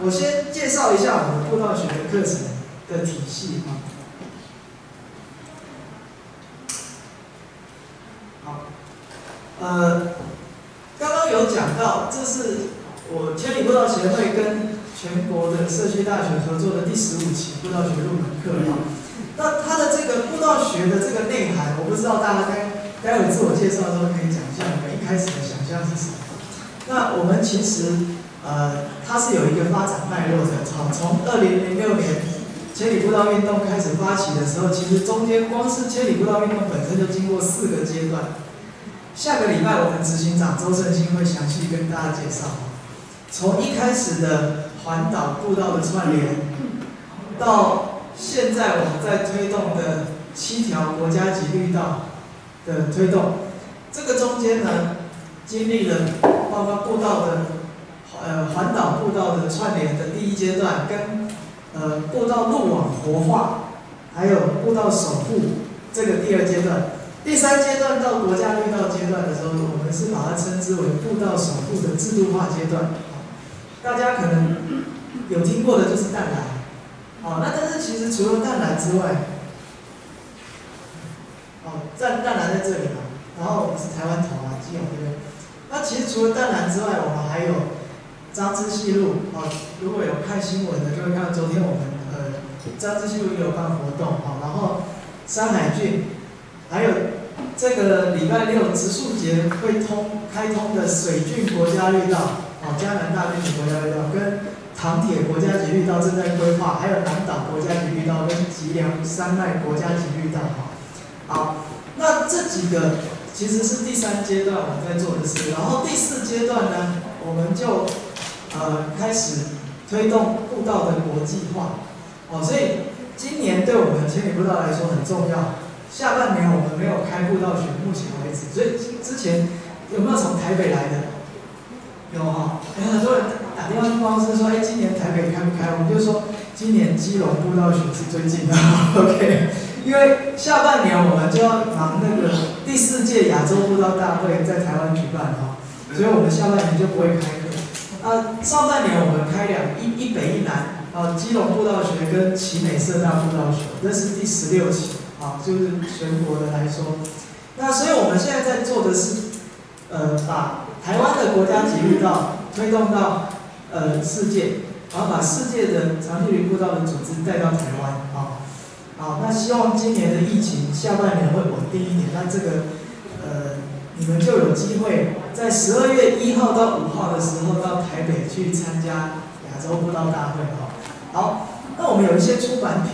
我先介绍一下我们步道学的课程的体系哈。好，呃，刚刚有讲到，这是我千里步道协会跟全国的社区大学合作的第十五期步道学入门课哈。那它的这个步道学的这个内涵，我不知道大家该待会自我介绍的时候可以讲一下你们一开始的想象是什么。那我们其实。呃，它是有一个发展脉络的。好，从二零零六年千里步道运动开始发起的时候，其实中间光是千里步道运动本身就经过四个阶段。下个礼拜我们执行长周胜兴会详细跟大家介绍。从一开始的环岛步道的串联，到现在我们在推动的七条国家级绿道的推动，这个中间呢，经历了包括步道的。呃，环岛步道的串联的第一阶段，跟呃步道路网活化，还有步道守护这个第二阶段，第三阶段到国家绿道阶段的时候，我们是把它称之为步道守护的制度化阶段。大家可能有听过的就是淡蓝，好，那但是其实除了淡蓝之外，哦，淡淡蓝在这里嘛，然后我们是台湾头啊，基隆这边。那其实除了淡蓝之外，我们还有。张之细路，哦，如果有看新闻的，就会看到昨天我们呃，张之细路也有办活动，哦，然后山海郡，还有这个礼拜六植树节会通开通的水郡国家绿道，哦，江南大郡的国家绿道，跟唐铁国家级绿道正在规划，还有南岛国家级绿道跟吉良山脉国家级绿道，哈，好，那这几个其实是第三阶段我们在做的事，然后第四阶段呢，我们就呃，开始推动步道的国际化，哦，所以今年对我们千里步道来说很重要。下半年我们没有开步道学，目前为止，所以之前有没有从台北来的？有哈，有很多人打电话去公司说，哎，今年台北开不开？我们就说，今年基隆步道学是最近的，OK。因为下半年我们就要忙那个第四届亚洲步道大会在台湾举办哈，所以我们下半年就不会开。啊，上半年我们开两一一北一南，啊，基隆步道学跟奇美社大步道学，这是第十六期，啊，就是全国的来说。那所以我们现在在做的是，呃，把台湾的国家级绿道推动到呃世界，然后把世界的长距离步道的组织带到台湾，啊，好，那希望今年的疫情下半年会稳定一点，那这个，呃。你们就有机会在十二月一号到五号的时候到台北去参加亚洲步道大会哈。好，那我们有一些出版品，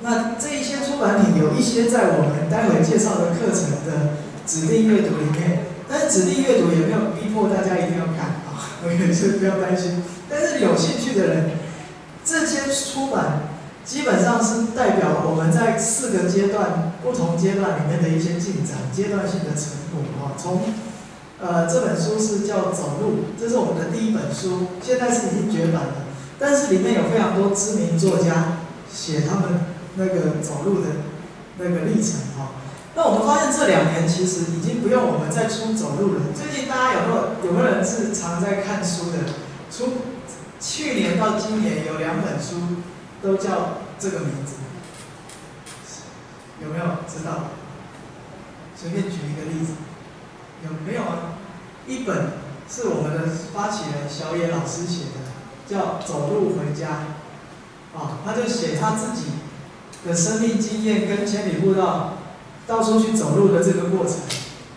那这一些出版品有一些在我们待会介绍的课程的指定阅读里面，但是指定阅读也没有逼迫大家一定要看啊，所以不要担心。但是有兴趣的人，这些出版。基本上是代表我们在四个阶段、不同阶段里面的一些进展、阶段性的成果啊。从呃这本书是叫《走路》，这是我们的第一本书，现在是已经绝版了。但是里面有非常多知名作家写他们那个走路的那个历程啊。那我们发现这两年其实已经不用我们再出走路了。最近大家有没有有没有人是常在看书的？出去年到今年有两本书。都叫这个名字，有没有知道？随便举一个例子，有没有啊？一本是我们的发起人小野老师写的，叫《走路回家》，啊，他就写他自己的生命经验跟千里步道到处去走路的这个过程，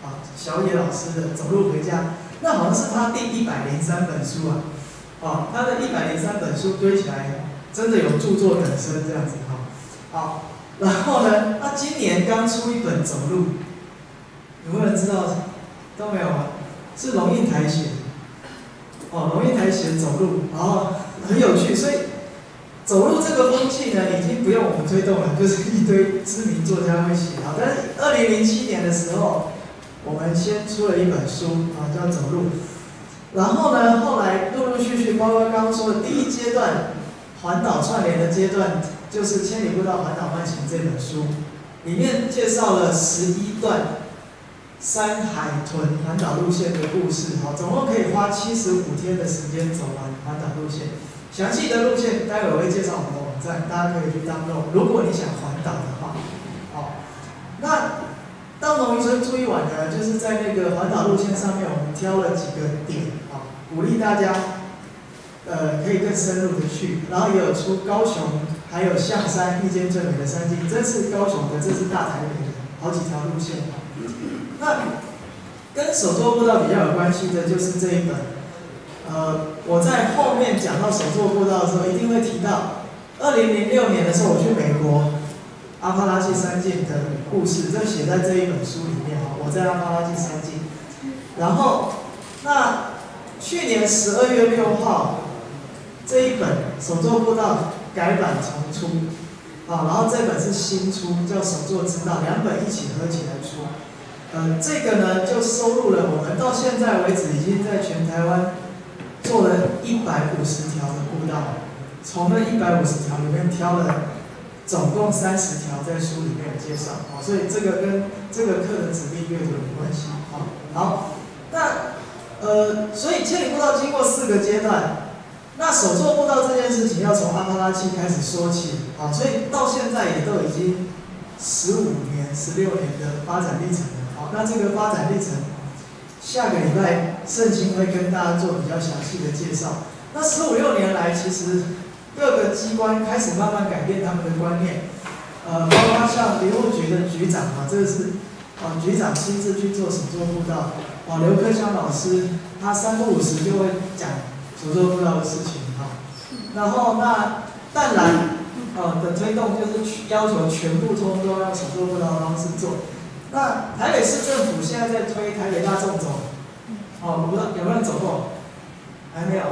啊，小野老师的《走路回家》，那好像是他第一百零三本书啊，啊，他的一百零三本书堆起来。真的有著作等身这样子哈，好，然后呢，他今年刚出一本走路，有没有人知道？都没有啊，是龙应台写，哦，龙应台写走路，然后很有趣，所以走路这个风气呢，已经不用我们推动了，就是一堆知名作家会写好。但是二零零七年的时候，我们先出了一本书啊，叫走路，然后呢，后来陆陆续续，包括刚刚说的第一阶段。环岛串联的阶段，就是《千里步道环岛慢行》这本书，里面介绍了十一段山海豚环岛路线的故事，哈，总共可以花七十五天的时间走完环岛路线。详细的路线待会我会介绍我们的网站，大家可以去 download。如果你想环岛的话，好，那到农村住一晚呢，就是在那个环岛路线上面，我们挑了几个点，啊，鼓励大家，呃，可以更深入的去。然后也有出高雄，还有象山一间最美的山景，这是高雄的，这是大台北的，好几条路线。那跟手作步道比较有关系的就是这一本，呃，我在后面讲到手作步道的时候，一定会提到，二零零六年的时候我去美国阿帕拉契山径的故事，这写在这一本书里面啊。我在阿帕拉契山径，然后那去年十二月六号这一本手作步道改版重出，啊，然后这本是新出，叫手作之道，两本一起合起来出。呃，这个呢，就收录了我们到现在为止已经在全台湾做了一百五十条的步道，从那一百五十条里面挑了总共三十条在书里面有介绍，啊，所以这个跟这个课的指定阅读有关系，啊，好，那呃，所以千里步道经过四个阶段，那手作步道这件事情要从阿帕拉契开始说起，啊，所以到现在也都已经十五年、十六年的发展历程了。好那这个发展历程，下个礼拜圣经会跟大家做比较详细的介绍。那十五六年来，其实各个机关开始慢慢改变他们的观念，呃，包括像林务局的局长啊，这个是啊局长亲自去做手作步道，啊刘克香老师他三不五时就会讲手作步道的事情哈。然后那淡然啊的推动就是要求全部通都要手作步道的方式做。那台北市政府现在在推台北大众走，哦，不知道有没有人走过？还没有，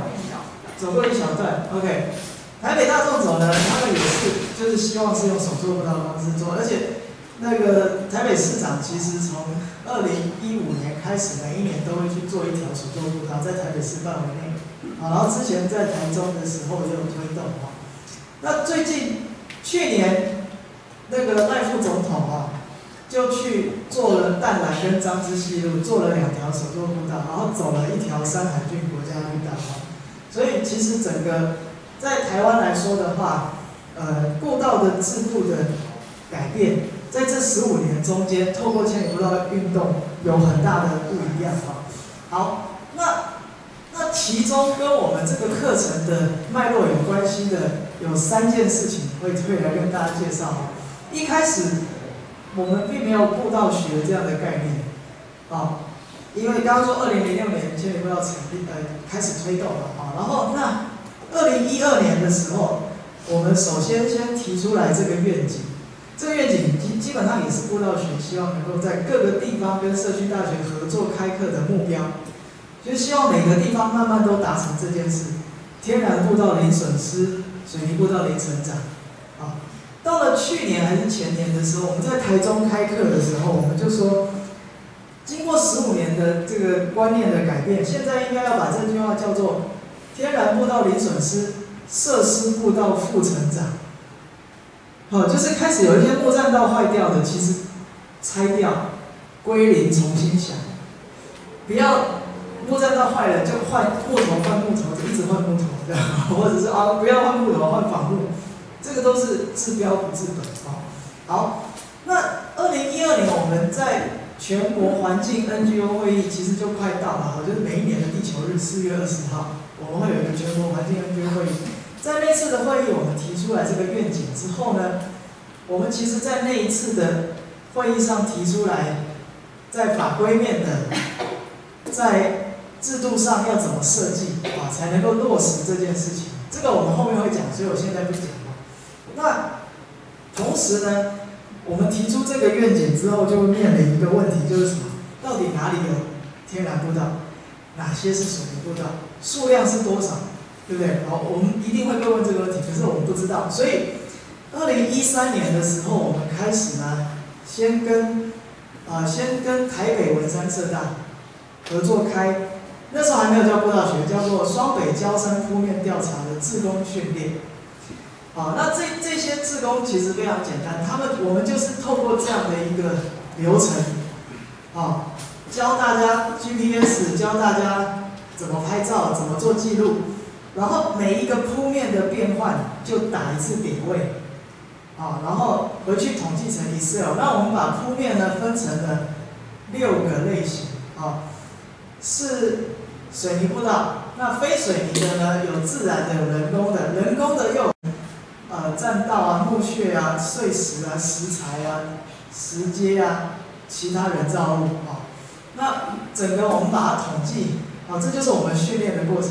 走过一小段。OK，台北大众走呢，他们也是就是希望是用手做不到的方式做，而且那个台北市长其实从二零一五年开始，每一年都会去做一条手做步道，在台北市范围内。啊，然后之前在台中的时候也有推动哈。那最近去年那个赖副总统啊。就去做了淡蓝跟张之溪路，做了两条手作步道，然后走了一条山海郡国家绿道。所以其实整个在台湾来说的话，呃，步道的制度的改变，在这十五年中间，透过千里步道运动有很大的不一样哈。好，其中跟我们这个课程的脉络有关系的有三件事情，会会来跟大家介绍。一开始。我们并没有步道学这样的概念，啊，因为刚刚说二零零六年千里步道成立呃开始推动了啊，然后那二零一二年的时候，我们首先先提出来这个愿景，这个愿景基基本上也是步道学希望能够在各个地方跟社区大学合作开课的目标，就希望每个地方慢慢都达成这件事，天然步道零损失，水泥步道零成长。到了去年还是前年的时候，我们在台中开课的时候，我们就说，经过十五年的这个观念的改变，现在应该要把这句话叫做“天然步道零损失，设施步道负成长”。好，就是开始有一些木栈道坏掉的，其实拆掉，归零重新想，不要木栈道坏了就换木头换木头，一直换木头的，或者是啊不要换木头换仿木。这个都是治标不治本啊。好，那二零一二年我们在全国环境 NGO 会议其实就快到了哈，就是每一年的地球日四月二十号，我们会有一个全国环境 NGO 会议。在那次的会议，我们提出来这个愿景之后呢，我们其实在那一次的会议上提出来，在法规面的，在制度上要怎么设计啊，才能够落实这件事情。这个我们后面会讲，所以我现在不讲了。那同时呢，我们提出这个愿景之后，就会面临一个问题，就是什么？到底哪里有天然步道？哪些是水泥步道？数量是多少？对不对？好，我们一定会被问这个问题，可是我们不知道。所以，二零一三年的时候，我们开始呢，先跟啊，先跟台北文山社大合作开，那时候还没有叫步道学，叫做双北焦山铺面调查的自工训练。好，那这这些志工其实非常简单，他们我们就是透过这样的一个流程，啊，教大家 GPS，教大家怎么拍照，怎么做记录，然后每一个铺面的变换就打一次点位，啊，然后回去统计成 Excel。那我们把铺面呢分成了六个类型，啊，是水泥步道。那非水泥的呢，有自然的，有人工的。人工的又呃栈道啊、墓穴啊、碎石啊、石材啊、石阶啊，其他人造物啊。那整个我们把它统计啊，这就是我们训练的过程。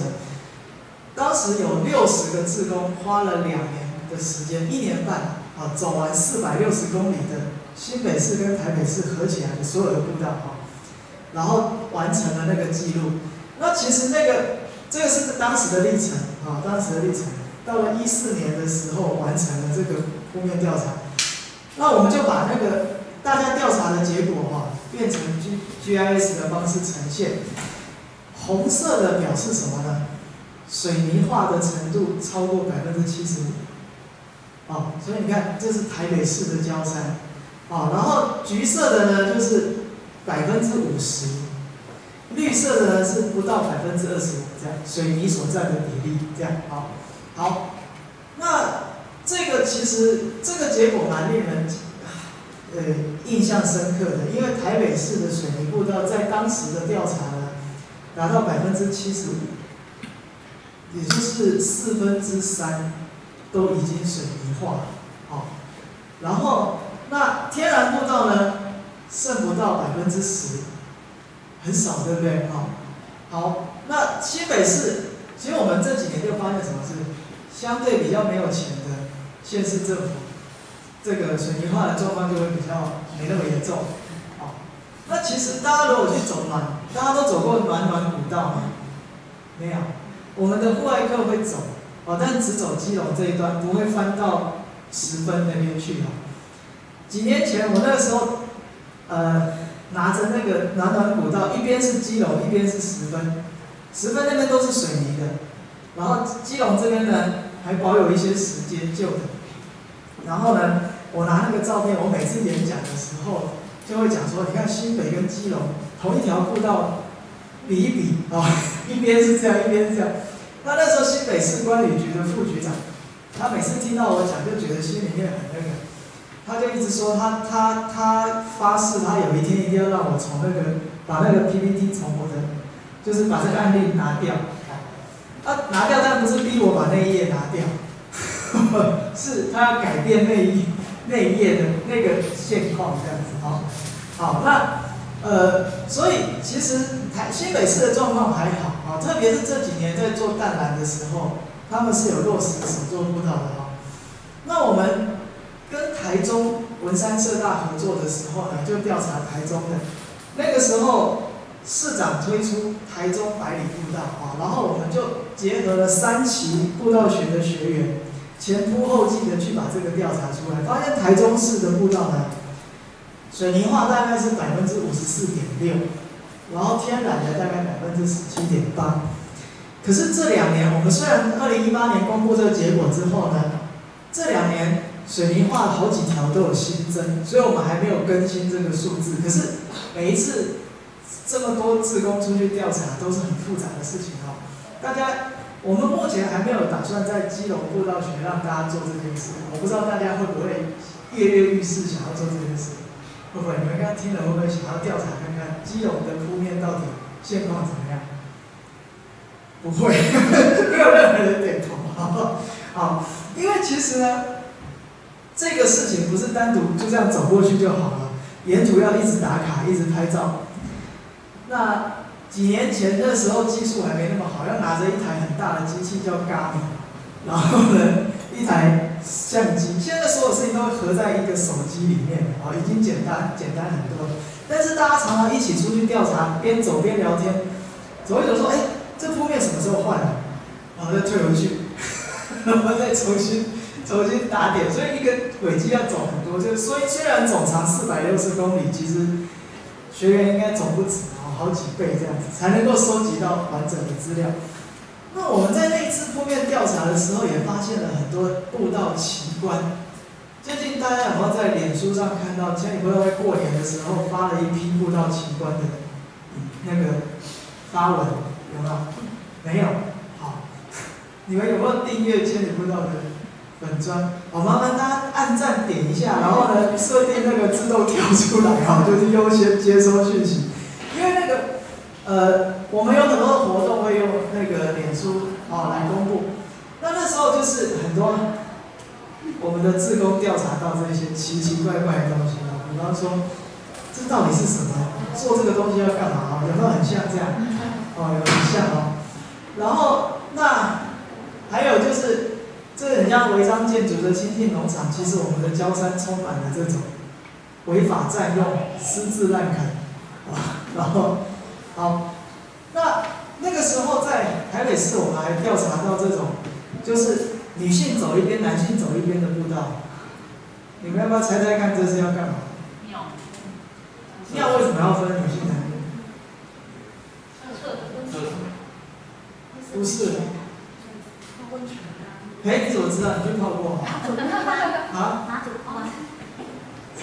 当时有六十个志工，花了两年的时间，一年半啊，走完四百六十公里的新北市跟台北市合起来的所有的步道啊，然后完成了那个记录。那其实那个。这个是当时的历程啊，当时的历程。到了一四年的时候，完成了这个铺面调查。那我们就把那个大家调查的结果哈，变成 G G I S 的方式呈现。红色的表示什么呢？水泥化的程度超过百分之七十五。啊，所以你看，这是台北市的焦山。啊，然后橘色的呢，就是百分之五十。绿色的呢是不到百分之二十五，这样水泥所占的比例，这样好，好，那这个其实这个结果蛮令人呃印象深刻的，因为台北市的水泥步道在当时的调查呢达到百分之七十五，也就是四分之三都已经水泥化了，好，然后那天然步道呢剩不到百分之十。很少，对不对？好，好，那新北市，其实我们这几年就发现什么是相对比较没有钱的县市政府，这个水泥化的状况就会比较没那么严重。好，那其实大家如果去走暖，大家都走过暖暖古道吗？没有，我们的户外课会走，哦，但只走基隆这一段，不会翻到十分那边去哦。几年前我那个时候，呃。拿着那个暖暖古道，一边是基隆，一边是十分，十分那边都是水泥的，然后基隆这边呢还保有一些时间旧的。然后呢，我拿那个照片，我每次演讲的时候就会讲说，你看新北跟基隆同一条步道，比一比啊，一边是这样，一边是这样。那那时候新北市管理局的副局长，他每次听到我讲，就觉得心里面很那个。他就一直说他他他发誓他有一天一定要让我从那个把那个 PPT 从我的，就是把这个案例拿掉，啊拿掉，但不是逼我把那一页拿掉，是他要改变那一那一页的那个现况这样子哦。好，那呃，所以其实台新北市的状况还好啊，特别是这几年在做淡蓝的时候，他们是有落实手作辅导的哈。那我们。跟台中文山社大合作的时候呢，就调查台中的，那个时候市长推出台中百里步道啊，然后我们就结合了三期步道学的学员，前仆后继的去把这个调查出来，发现台中市的步道呢，水泥化大概是百分之五十四点六，然后天然的大概百分之十七点八，可是这两年我们虽然二零一八年公布这个结果之后呢，这两年。水泥化好几条都有新增，所以我们还没有更新这个数字。可是每一次这么多志工出去调查，都是很复杂的事情哦。大家，我们目前还没有打算在基隆步道学让大家做这件事。我不知道大家会不会跃跃欲试，想要做这件事？会不会？你们刚刚听了会不会想要调查看看基隆的铺面到底现况怎么样？不会，没有任何人点头。好，因为其实呢。这个事情不是单独就这样走过去就好了，沿途要一直打卡，一直拍照。那几年前那时候技术还没那么好，要拿着一台很大的机器叫 GAI 然后呢一台相机。现在所有事情都合在一个手机里面，啊，已经简单简单很多。但是大家常常一起出去调查，边走边聊天，走一走说，哎，这铺面什么时候换了？然后再退回去，然后再重新。重新打点，所以一个轨迹要走很多，就所以虽然总长四百六十公里，其实学员应该走不止哦，好几倍这样子才能够收集到完整的资料。那我们在那次铺面调查的时候，也发现了很多步道奇观，最近大家有没有在脸书上看到？前几天在过年的时候发了一批布道奇观的那个发文，有没有？没有。好，你们有没有订阅千里步道的粉砖？我麻烦大家按赞点一下，然后呢，设定那个自动跳出来哈，就是优先接收讯息。因为那个呃，我们有很多活动会用那个脸书啊来公布。那那时候就是很多。我们的志工调查到这些奇奇怪怪的东西啊，比方说，这到底是什么？做这个东西要干嘛啊？有没有很像这样？哦，有很像哦。然后那还有就是，这很像违章建筑的亲近农场，其实我们的焦山充满了这种违法占用、私自滥砍啊。然后好，那那个时候在台北市，我们还调查到这种，就是。女性走一边，男性走一边的步道，你们要不要猜猜看这是要干嘛？尿。尿为什么要分女性男性？不是。泉哎，你怎么知道？你去泡过吗？啊？马祖吗？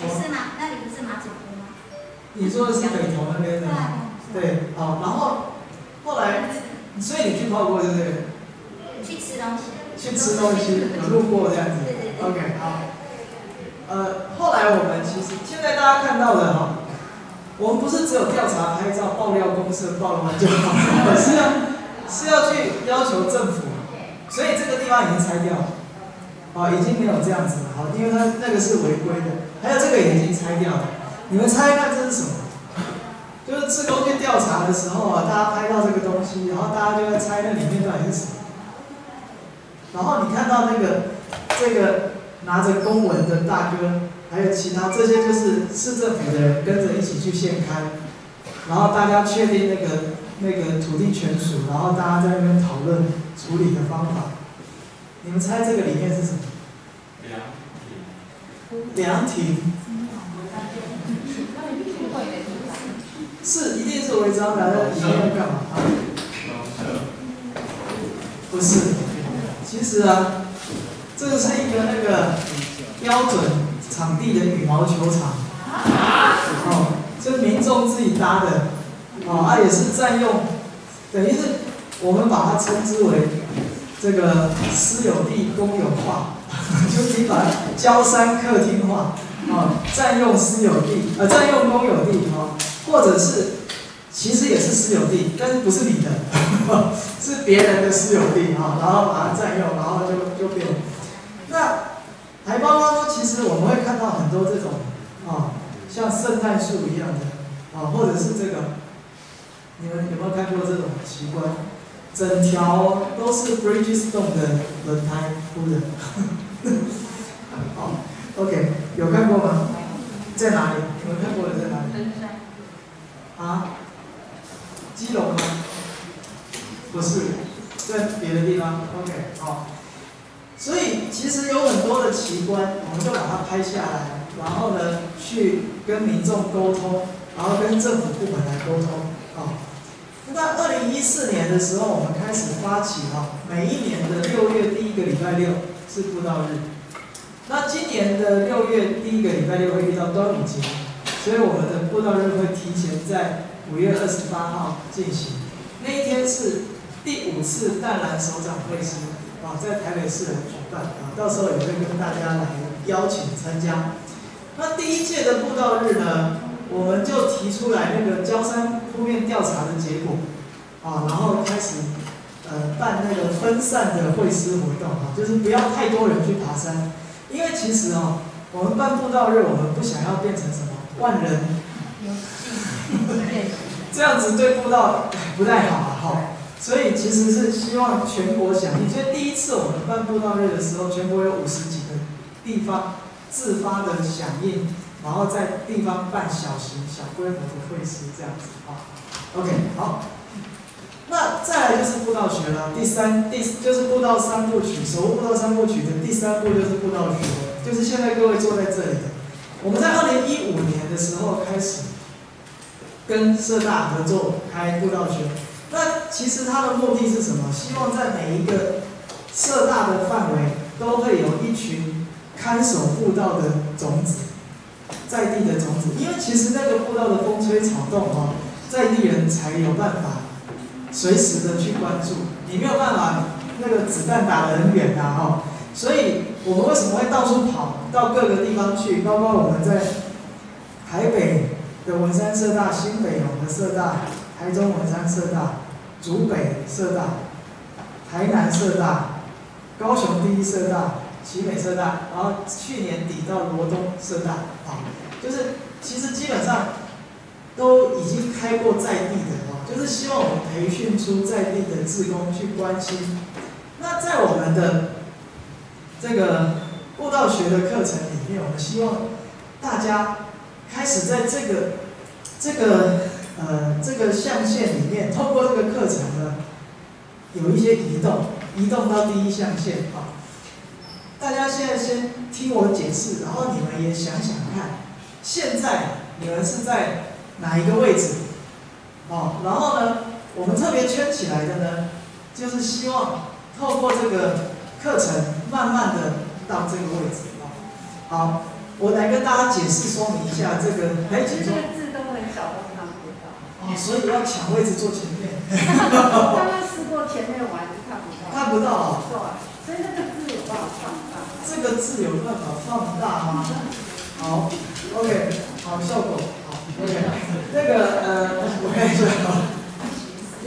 不是吗？那里不是马祖湖吗？你说的是北投那边的。对。好，然后后来，所以你去泡过，对不对？去吃东西。去吃东西，有路过这样子，OK，好。呃，后来我们其实现在大家看到的哈，我们不是只有调查、拍照、爆料公司爆了完就好了，是要是要去要求政府，所以这个地方已经拆掉，了，哦，已经没有这样子了，好，因为它那个是违规的，还有这个也已经拆掉了。你们猜一看这是什么？就是自工去调查的时候啊，大家拍到这个东西，然后大家就在猜那里面到底是什么。然后你看到那个这个拿着公文的大哥，还有其他这些就是市政府的人跟着一起去现开，然后大家确定那个那个土地权属，然后大家在那边讨论处理的方法。你们猜这个里面是什么？凉亭。凉亭。是，一定是违章的，那里面要干嘛？不是。其实啊，这个是一个那个标准场地的羽毛球场，哦，这民众自己搭的，哦，它也是占用，等于是我们把它称之为这个私有地公有化，就你把焦山客厅化，啊，占用私有地，呃，占用公有地，啊，或者是。其实也是私有地，但是不是你的，是别人的私有地啊，然后把它占用，然后就就变。那海包括说，其实我们会看到很多这种啊，像圣诞树一样的啊，或者是这个，你们有没有看过这种奇观？整条都是 Bridgestone 的轮胎铺的。好，OK，有看过吗？在哪里？你们看过的在哪里？啊？基隆吗？不是，在别的地方。OK，好。所以其实有很多的奇观，我们就把它拍下来，然后呢，去跟民众沟通，然后跟政府部门来沟通。在，二零一四年的时候，我们开始发起哈，每一年的六月第一个礼拜六是布道日。那今年的六月第一个礼拜六会遇到端午节，所以我们的布道日会提前在。五月二十八号进行，那一天是第五次淡蓝首长会师啊，在台北市来举办啊，到时候也会跟大家来邀请参加。那第一届的布道日呢，我们就提出来那个焦山铺面调查的结果啊，然后开始呃办那个分散的会师活动啊，就是不要太多人去爬山，因为其实哦，我们办步道日，我们不想要变成什么万人。这样子对步道不太好啊，哈，所以其实是希望全国响应。所以第一次我们办步道日的时候，全国有五十几个地方自发的响应，然后在地方办小型、小规模的会师这样子啊。OK，好。那再来就是步道学了，第三第就是步道三部曲，守护步道三部曲的第三步就是步道学，就是现在各位坐在这里的。我们在二零一五年的时候开始。跟社大合作开步道学，那其实它的目的是什么？希望在每一个社大的范围都会有一群看守步道的种子，在地的种子，因为其实那个步道的风吹草动哦，在地人才有办法随时的去关注，你没有办法那个子弹打得很远的哈，所以我们为什么会到处跑到各个地方去，包括我们在台北的文山社大、新北永和社大、台中文山社大、竹北社大、台南社大。高雄第一社大、奇美社大，然后去年底到罗东社大，啊，就是其实基本上都已经开过在地的，啊，就是希望我们培训出在地的志工去关心。那在我们的这个悟道学的课程里面，我们希望大家开始在这个这个呃这个象限里面，透过这个课程呢，有一些移动。移动到第一象限啊！大家现在先听我解释，然后你们也想想看，现在你们是在哪一个位置？哦，然后呢，我们特别圈起来的呢，就是希望透过这个课程，慢慢的到这个位置哦。好，我来跟大家解释说明一下这个。哎，这个字都很小，都看不到。哦，所以要抢位置坐前面。刚刚试过前面玩。看不到啊，所以那个大。这个字有办法放大吗？好，OK，好效果，好，OK，那个呃，我看一下，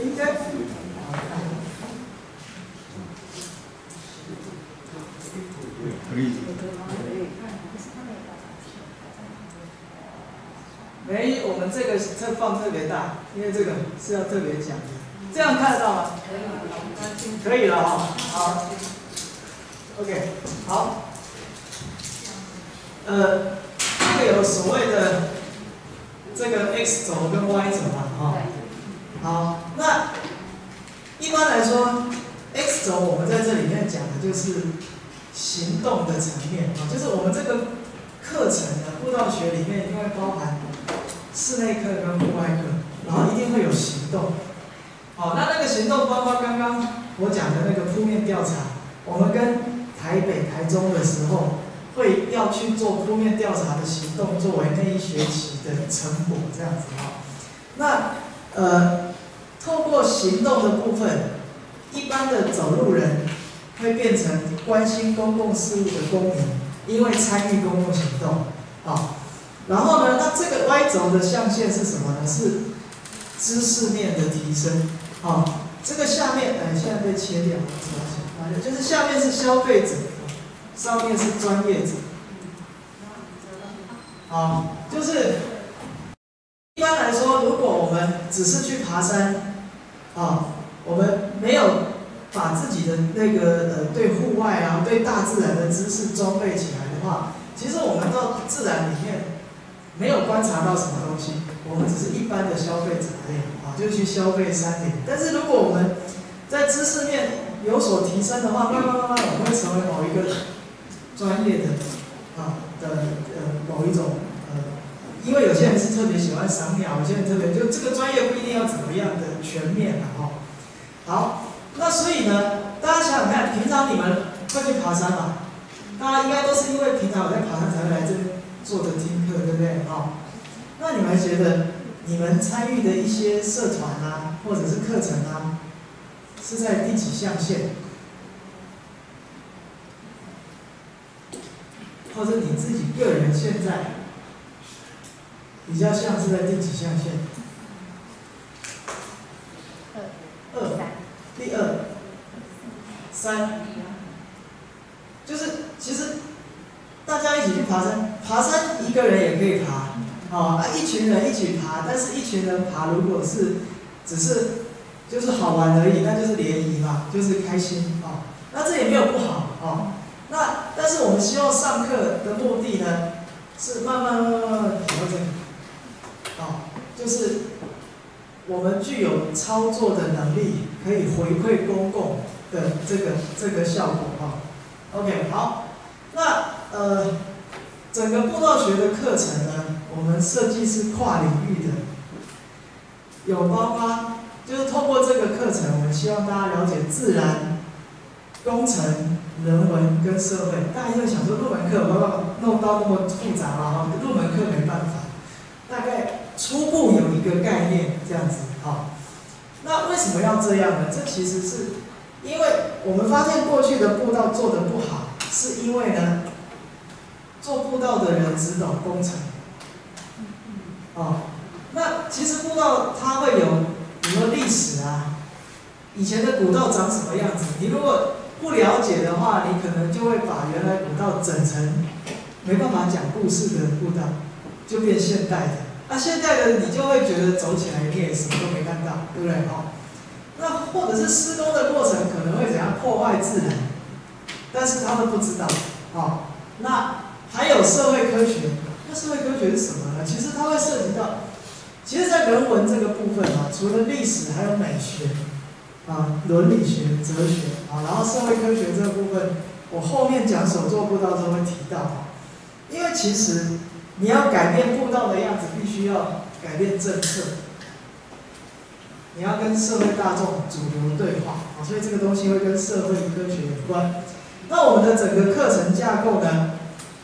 应该可以。没，我们这个这放特别大，因为这个是要特别讲。这样看得到吗？可以了哈，好，OK，好，呃，这个有所谓的这个 X 轴跟 Y 轴嘛，哈，好，那一般来说，X 轴我们在这里面讲的就是行动的层面啊，就是我们这个课程的步道学里面，因为包含室内课跟户外课，然后一定会有行动。好，那那个行动包括刚刚我讲的那个铺面调查，我们跟台北、台中的时候，会要去做铺面调查的行动，作为那一学期的成果，这样子哈。那呃，透过行动的部分，一般的走路人会变成关心公共事务的公民，因为参与公共行动，啊。然后呢，那这个 Y 轴的象限是什么呢？是知识面的提升。好，这个下面哎，现在被切掉了，就是下面是消费者，上面是专业者。好，就是一般来说，如果我们只是去爬山，啊，我们没有把自己的那个呃对户外啊、对大自然的知识装备起来的话，其实我们到自然里面没有观察到什么东西，我们只是一般的消费者而已啊。就去消费山林，但是如果我们在知识面有所提升的话，慢慢慢慢我会成为某一个专业的啊的呃某一种呃，因为有些人是特别喜欢赏鸟，有些人特别就这个专业不一定要怎么样的全面的哈。好，那所以呢，大家想想看，平常你们会去爬山吗？大家应该都是因为平常我在爬山才会来这边坐着听课，对不对？啊，那你们觉得？你们参与的一些社团啊，或者是课程啊，是在第几象限？或者你自己个人现在比较像是在第几象限？二、二、第二、三，就是其实大家一起去爬山，爬山一个人也可以爬。哦，啊，一群人一起爬，但是一群人爬，如果是只是就是好玩而已，那就是联谊嘛，就是开心啊。那这也没有不好啊。那但是我们希望上课的目的呢，是慢慢慢慢慢慢调整，啊，就是我们具有操作的能力，可以回馈公共的这个这个效果啊。OK，好，那呃，整个步道学的课程呢？我们设计是跨领域的，有包括就是透过这个课程，我们希望大家了解自然、工程、人文跟社会。大家就想说入门课不要弄到那么复杂嘛哈，入门课没办法，大概初步有一个概念这样子哈。那为什么要这样呢？这其实是因为我们发现过去的步道做的不好，是因为呢，做步道的人只懂工程。哦，那其实步道它会有什么历史啊，以前的古道长什么样子？你如果不了解的话，你可能就会把原来古道整成没办法讲故事的步道，就变现代的。那现在的你就会觉得走起来你也什么都没看到，对不对？哦，那或者是施工的过程可能会怎样破坏自然，但是他们不知道。哦，那还有社会科学，那社会科学是什么呢？其实它会涉及到，其实，在人文这个部分啊，除了历史，还有美学，啊，伦理学、哲学，啊，然后社会科学这个部分，我后面讲手作步道都会提到。因为其实你要改变步道的样子，必须要改变政策，你要跟社会大众主流对话，啊，所以这个东西会跟社会科学有关。那我们的整个课程架构呢，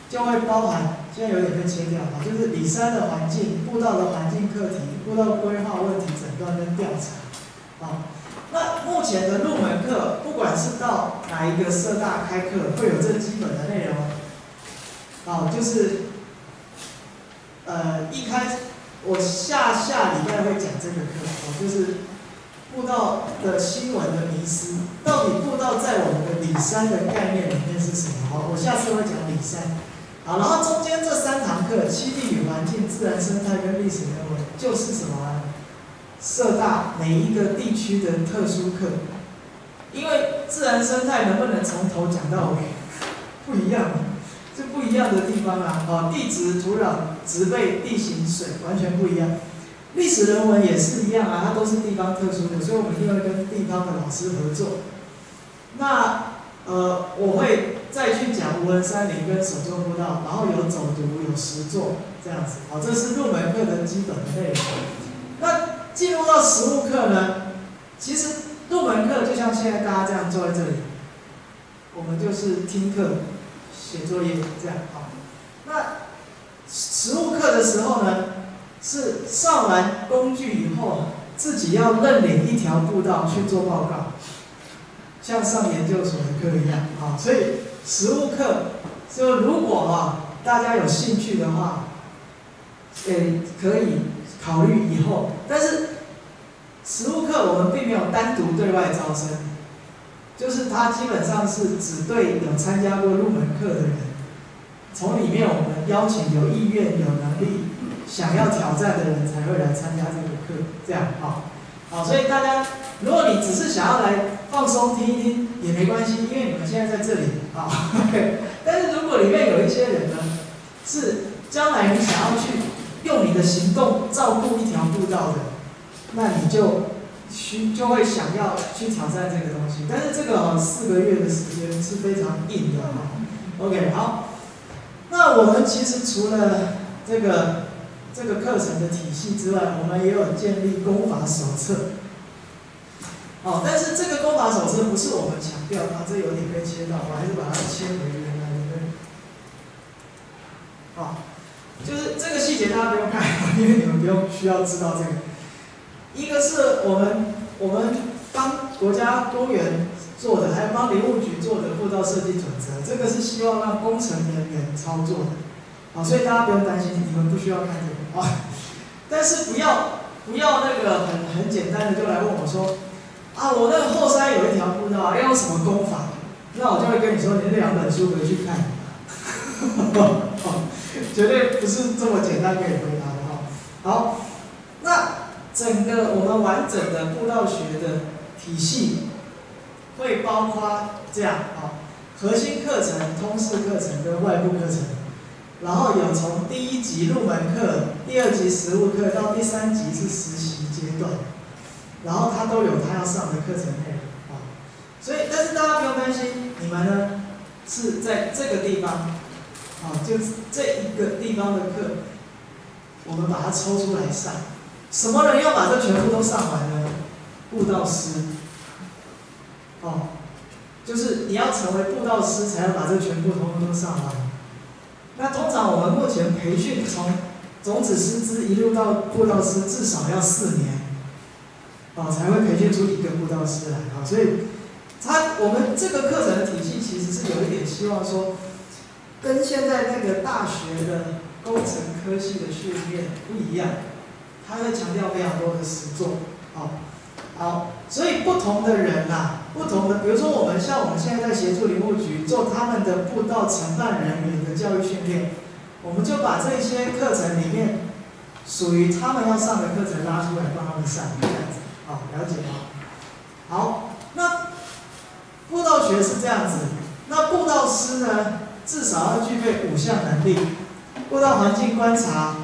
就会包含，现在有点被切掉啊，就是里山的环境、步道的环境课题、步道规划问题诊断跟调查，啊，那目前的入门课，不管是到哪一个社大开课，会有这基本的内容，啊，就是，呃，一开，我下下礼拜会讲这个课，哦，就是步道的新闻的迷失，到底步道在我们的里山的概念里面是什么？好，我下次会讲里山，好，然后中间这三堂课，栖地与环境、自然生态跟历史人文，就是什么？社大每一个地区的特殊课，因为自然生态能不能从头讲到尾，不一样，这不一样的地方啊，哦，地质、土壤、植被、地形、水完全不一样。历史人文也是一样啊，它都是地方特殊的，所以我们一定会跟地方的老师合作。那呃，我会再去讲无人山林跟手作步道，然后有走读有实作这样子，好，这是入门课的基本内容。那进入到实物课呢，其实入门课就像现在大家这样坐在这里，我们就是听课、写作业这样好。那实物课的时候呢，是上完工具以后，自己要认领一条步道去做报告，像上研究所的课一样啊。所以实物课，就如果啊大家有兴趣的话，诶可以。考虑以后，但是实物课我们并没有单独对外招生，就是它基本上是只对有参加过入门课的人，从里面我们邀请有意愿、有能力、想要挑战的人才会来参加这个课，这样啊好，所以大家如果你只是想要来放松听一听也没关系，因为你们现在在这里啊，但是如果里面有一些人呢，是将来你想要去。用你的行动照顾一条步道的，那你就需就会想要去挑战这个东西。但是这个四个月的时间是非常硬的哈。OK，好，那我们其实除了这个这个课程的体系之外，我们也有建立功法手册。哦，但是这个功法手册不是我们强调它，这有点被切到，我还是把它切回原来的。好。就是这个细节大家不用看，因为你们不用需要知道这个。一个是我们我们帮国家公园做的，还有帮林务局做的步道设计准则，这个是希望让工程人员操作的，好，所以大家不用担心，你们不需要看这个啊。但是不要不要那个很很简单的就来问我说，啊，我那个后山有一条步道，要用什么功法？那我就会跟你说，你那两本书回去看。绝对不是这么简单可以回答的哈。好，那整个我们完整的步道学的体系会包括这样啊，核心课程、通识课程跟外部课程，然后有从第一级入门课、第二级实务课到第三级是实习阶段，然后他都有他要上的课程内容啊。所以，但是大家不用担心，你们呢是在这个地方。啊，就是这一个地方的课，我们把它抽出来上。什么人要把这全部都上完呢？布道师。哦，就是你要成为布道师，才要把这全部通通都上完。那通常我们目前培训从种子师资一路到布道师，至少要四年，哦，才会培训出一个布道师来啊。所以，他我们这个课程体系其实是有一点希望说，跟现在那个大学的工程科系的训练不一样，他会强调非常多的实作，好，好，所以不同的人呐，不同的，比如说我们像我们现在在协助林务局做他们的步道承办人员的教育训练。我们就把这些课程里面属于他们要上的课程拉出来帮他们上，这样子，好，了解吗？好，那布道学是这样子，那布道师呢，至少要具备五项能力：布道环境观察、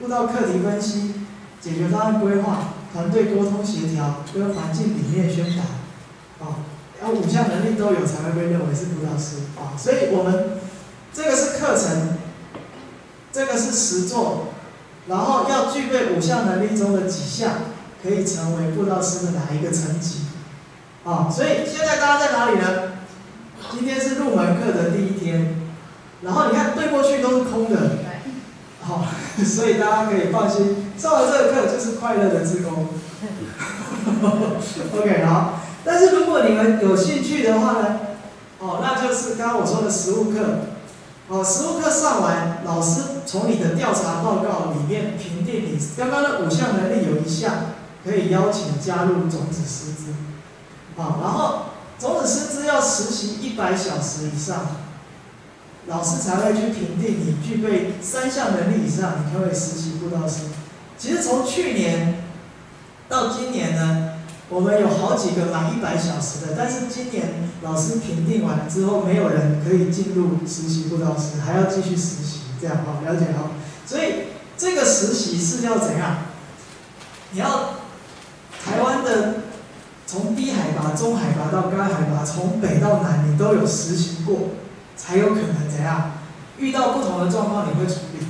布道课题分析、解决方案规划、团队沟通协调跟环境理念宣导。啊，要五项能力都有才会被认为是布道师啊，所以我们这个是课程。这个是实作，然后要具备五项能力中的几项，可以成为布道师的哪一个层级？啊，所以现在大家在哪里呢？今天是入门课的第一天，然后你看对过去都是空的，好，所以大家可以放心，上完这个课就是快乐的自工。OK，好，但是如果你们有兴趣的话呢，哦，那就是刚刚我说的实物课。哦，实务课上完，老师从你的调查报告里面评定你刚刚的五项能力有一项可以邀请加入种子师资，好，然后种子师资要实习一百小时以上，老师才会去评定你具备三项能力以上，你可以实习布道师。其实从去年到今年呢。我们有好几个满一百小时的，但是今年老师评定完之后，没有人可以进入实习辅导师，还要继续实习，这样好了解哈。所以这个实习是要怎样？你要台湾的从低海拔、中海拔到高海拔，从北到南，你都有实习过，才有可能怎样？遇到不同的状况，你会处理，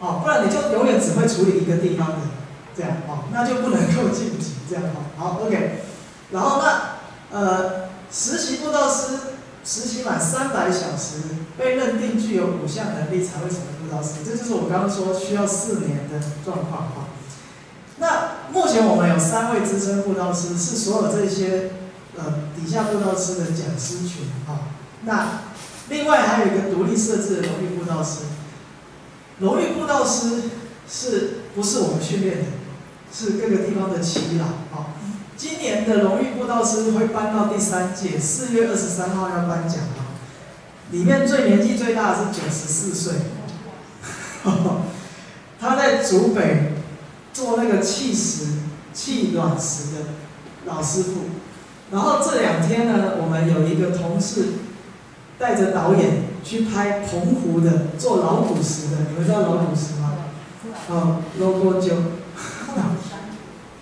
哦，不然你就永远只会处理一个地方的。这样哦，那就不能够晋级，这样哦，好，OK。然后那呃，实习布道师实习满三百小时，被认定具有五项能力才会成为布道师，这就是我刚刚说需要四年的状况哈。那目前我们有三位资深布道师，是所有这些呃底下布道师的讲师群哈。那另外还有一个独立设置的荣誉布道师，荣誉布道师是不是我们训练的？是各个地方的耆老啊，今年的荣誉布道师会颁到第三届，四月二十三号要颁奖啊。里面最年纪最大的是九十四岁，他在竹北做那个气石、气卵石的老师傅。然后这两天呢，我们有一个同事带着导演去拍澎湖的做老古石的，你们知道老古石吗？啊，logo 九。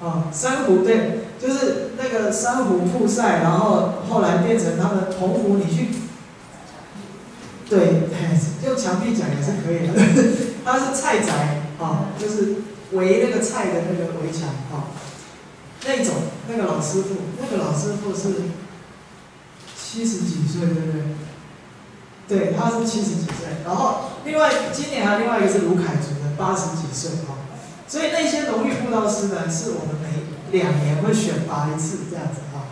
啊，珊瑚对，就是那个珊瑚曝晒，然后后来变成他们澎湖，你去，对，用墙壁讲也是可以的。它是菜宅啊，就是围那个菜的那个围墙啊，那种那个老师傅，那个老师傅是七十几岁，对不对？对，他是七十几岁。然后另外今年还有另外一个是卢凯族的，八十几岁啊。所以那些荣誉布道师呢，是我们每两年会选拔一次这样子哈。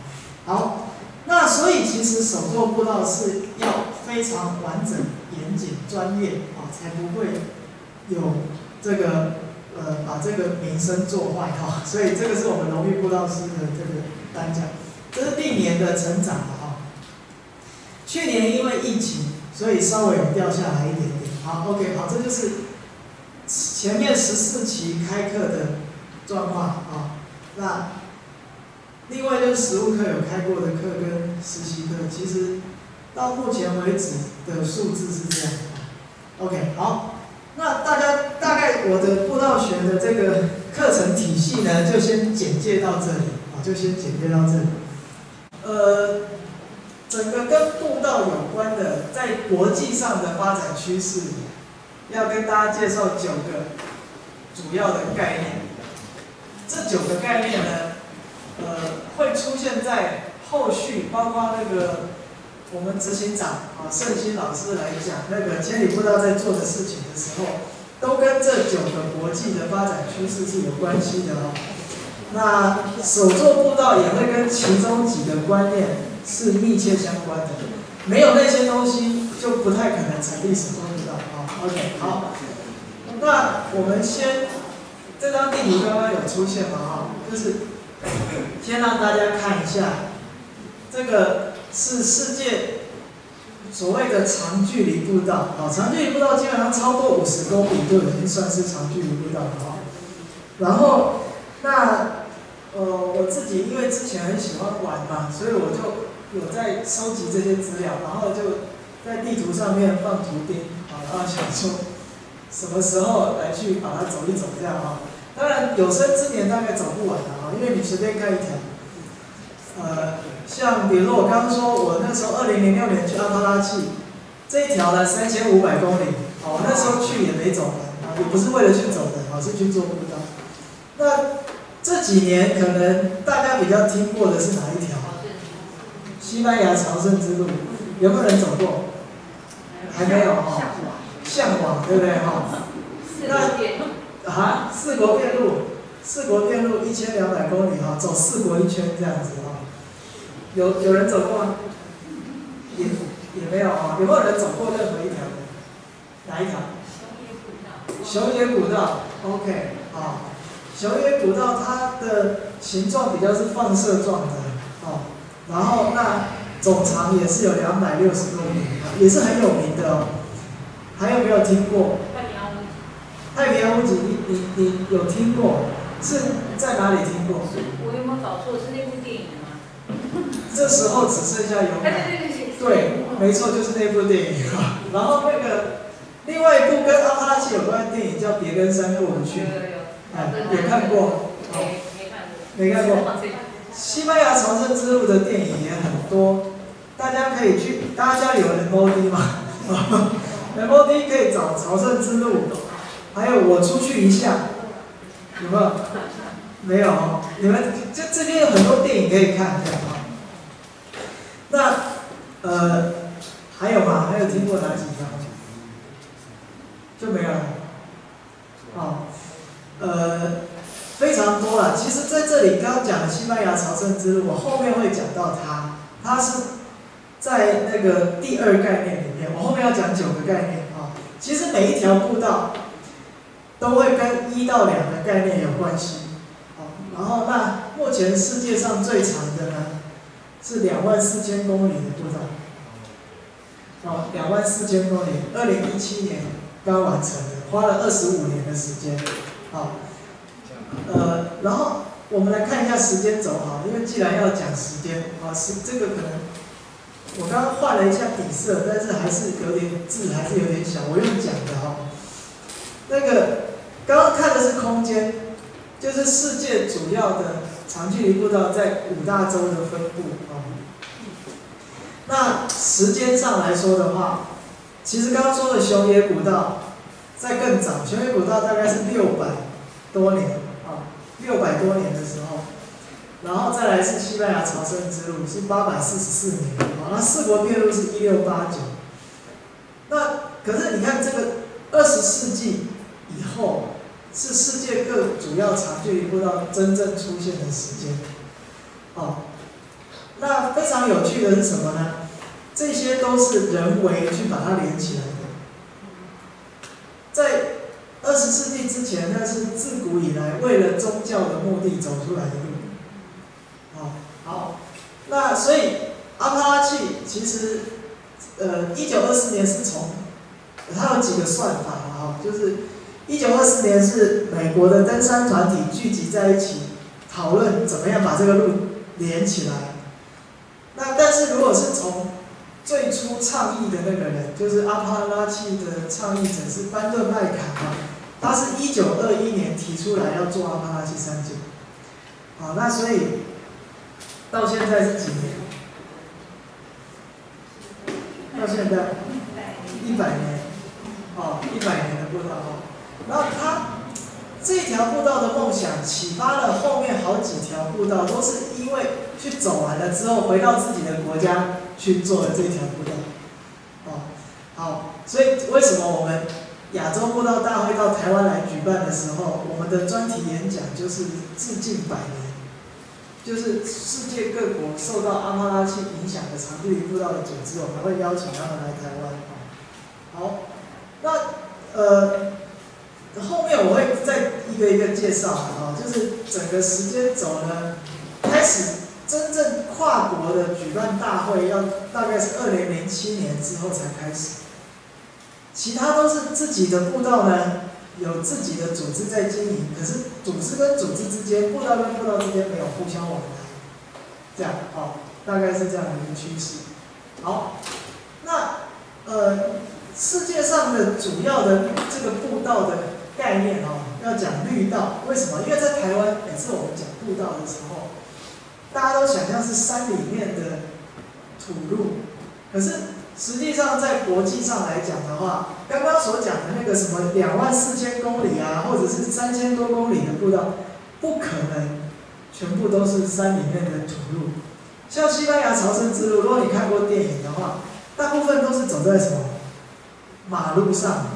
好，那所以其实手作布道是要非常完整、严谨、专业啊，才不会有这个呃把这个名声做坏哈。所以这个是我们荣誉布道师的这个颁奖，这是历年的成长了哈。去年因为疫情，所以稍微有掉下来一点点。好，OK，好，这就是。前面十四期开课的状况啊，那另外就是实务课有开过的课跟实习课，其实到目前为止的数字是这样。OK，好，那大家大概我的布道学的这个课程体系呢，就先简介到这里啊，就先简介到这里。呃，整个跟布道有关的，在国际上的发展趋势。要跟大家介绍九个主要的概念，这九个概念呢，呃，会出现在后续，包括那个我们执行长啊盛兴老师来讲那个千里步道在做的事情的时候，都跟这九个国际的发展趋势是有关系的哦。那手作步道也会跟其中几个观念是密切相关的，没有那些东西就不太可能成立手作。OK，好，那我们先这张地图刚刚有出现嘛？哈，就是先让大家看一下，这个是世界所谓的长距离步道啊，长距离步道基本上超过五十公里就已经算是长距离步道了啊。然后那。呃，我自己因为之前很喜欢玩嘛，所以我就有在收集这些资料，然后就在地图上面放图钉，啊想说什么时候来去把它走一走这样啊。当然有生之年大概走不完的啊，因为你随便看一条，呃，像比如说我刚刚说我那时候二零零六年去阿帕拉契，这一条呢三千五百公里，哦，那时候去也没走完啊，也不是为了去走的，啊，是去做步道。那这几年可能大家比较听过的是哪一条？西班牙朝圣之路，有没有人走过？还没有哈。向往，对不对哈？那啊，四国遍路，四国遍路一千两百公里哈，走四国一圈这样子哈。有有人走过吗？也也没有啊。有没有人走过任何一条？哪一条？熊野古道。熊野古道 OK，啊。熊野古道它的形状比较是放射状的，哦，然后那总长也是有两百六十公里，也是很有名的哦。还有没有听过？太平洋屋太平洋屋脊，你你你有听过？是在哪里听过？我有没有搞错？是那部电影吗？这时候只剩下勇敢。对，没错，就是那部电影。然后那个另外一部跟阿帕拉契有关的电影叫《别跟山过不去》。哎，也看过，没看过，没看过 西班牙朝圣之路的电影也很多，大家可以去，大家有 M O D 吗 ？M O D 可以找朝圣之路，还有我出去一下，有没有？没有，你们这这边有很多电影可以看一下，啊。那呃，还有吗？还有听过哪几张？就没有了，啊。呃，非常多了。其实在这里刚刚讲的西班牙朝圣之路，我后面会讲到它。它是在那个第二概念里面，我后面要讲九个概念啊。其实每一条步道都会跟一到两个概念有关系。好，然后那目前世界上最长的呢是两万四千公里的步道。哦，两万四千公里，二零一七年刚完成的，花了二十五年的时间。好，呃，然后我们来看一下时间轴哈，因为既然要讲时间，啊，是这个可能我刚刚换了一下底色，但是还是有点字还是有点小，我用讲的哈。那个刚刚看的是空间，就是世界主要的长距离步道在五大洲的分布啊。那时间上来说的话，其实刚刚说的熊野古道。在更早，雄野古道大概是六百多年啊，六百多年的时候，然后再来是西班牙朝圣之路是八百四十四年，那四国遍路是一六八九。那可是你看这个二十世纪以后，是世界各主要长距离步道真正出现的时间，哦，那非常有趣的是什么呢？这些都是人为去把它连起来的。在二十世纪之前，那是自古以来为了宗教的目的走出来的路。哦，好，那所以阿帕拉契其实，呃，一九二四年是从，它有几个算法啊，就是一九二四年是美国的登山团体聚集在一起讨论怎么样把这个路连起来。那但是如果是从最初倡议的那个人，就是阿帕拉契的倡议者是班顿麦卡啊，他是一九二一年提出来要做阿帕拉契山景，好，那所以到现在是几年？到现在一百年，哦，一百年的步道哦，然后他这条步道的梦想启发了后面好几条步道，都是因为去走完了之后回到自己的国家。去做的这条步道。哦，好，所以为什么我们亚洲步道大会到台湾来举办的时候，我们的专题演讲就是致敬百年，就是世界各国受到阿帕拉契影响的长距离步道的组织，我们会邀请他们来台湾。好，那呃。后面我会再一个一个介绍啊，就是整个时间轴呢，开始真正跨国的举办大会要大概是二零零七年之后才开始，其他都是自己的步道呢，有自己的组织在经营，可是组织跟组织之间，步道跟步道之间没有互相往来，这样哦，大概是这样的一个趋势。好，那呃，世界上的主要的这个步道的。概念哦，要讲绿道，为什么？因为在台湾，每次我们讲步道的时候，大家都想象是山里面的土路，可是实际上在国际上来讲的话，刚刚所讲的那个什么两万四千公里啊，或者是三千多公里的步道，不可能全部都是山里面的土路。像西班牙朝圣之路，如果你看过电影的话，大部分都是走在什么马路上，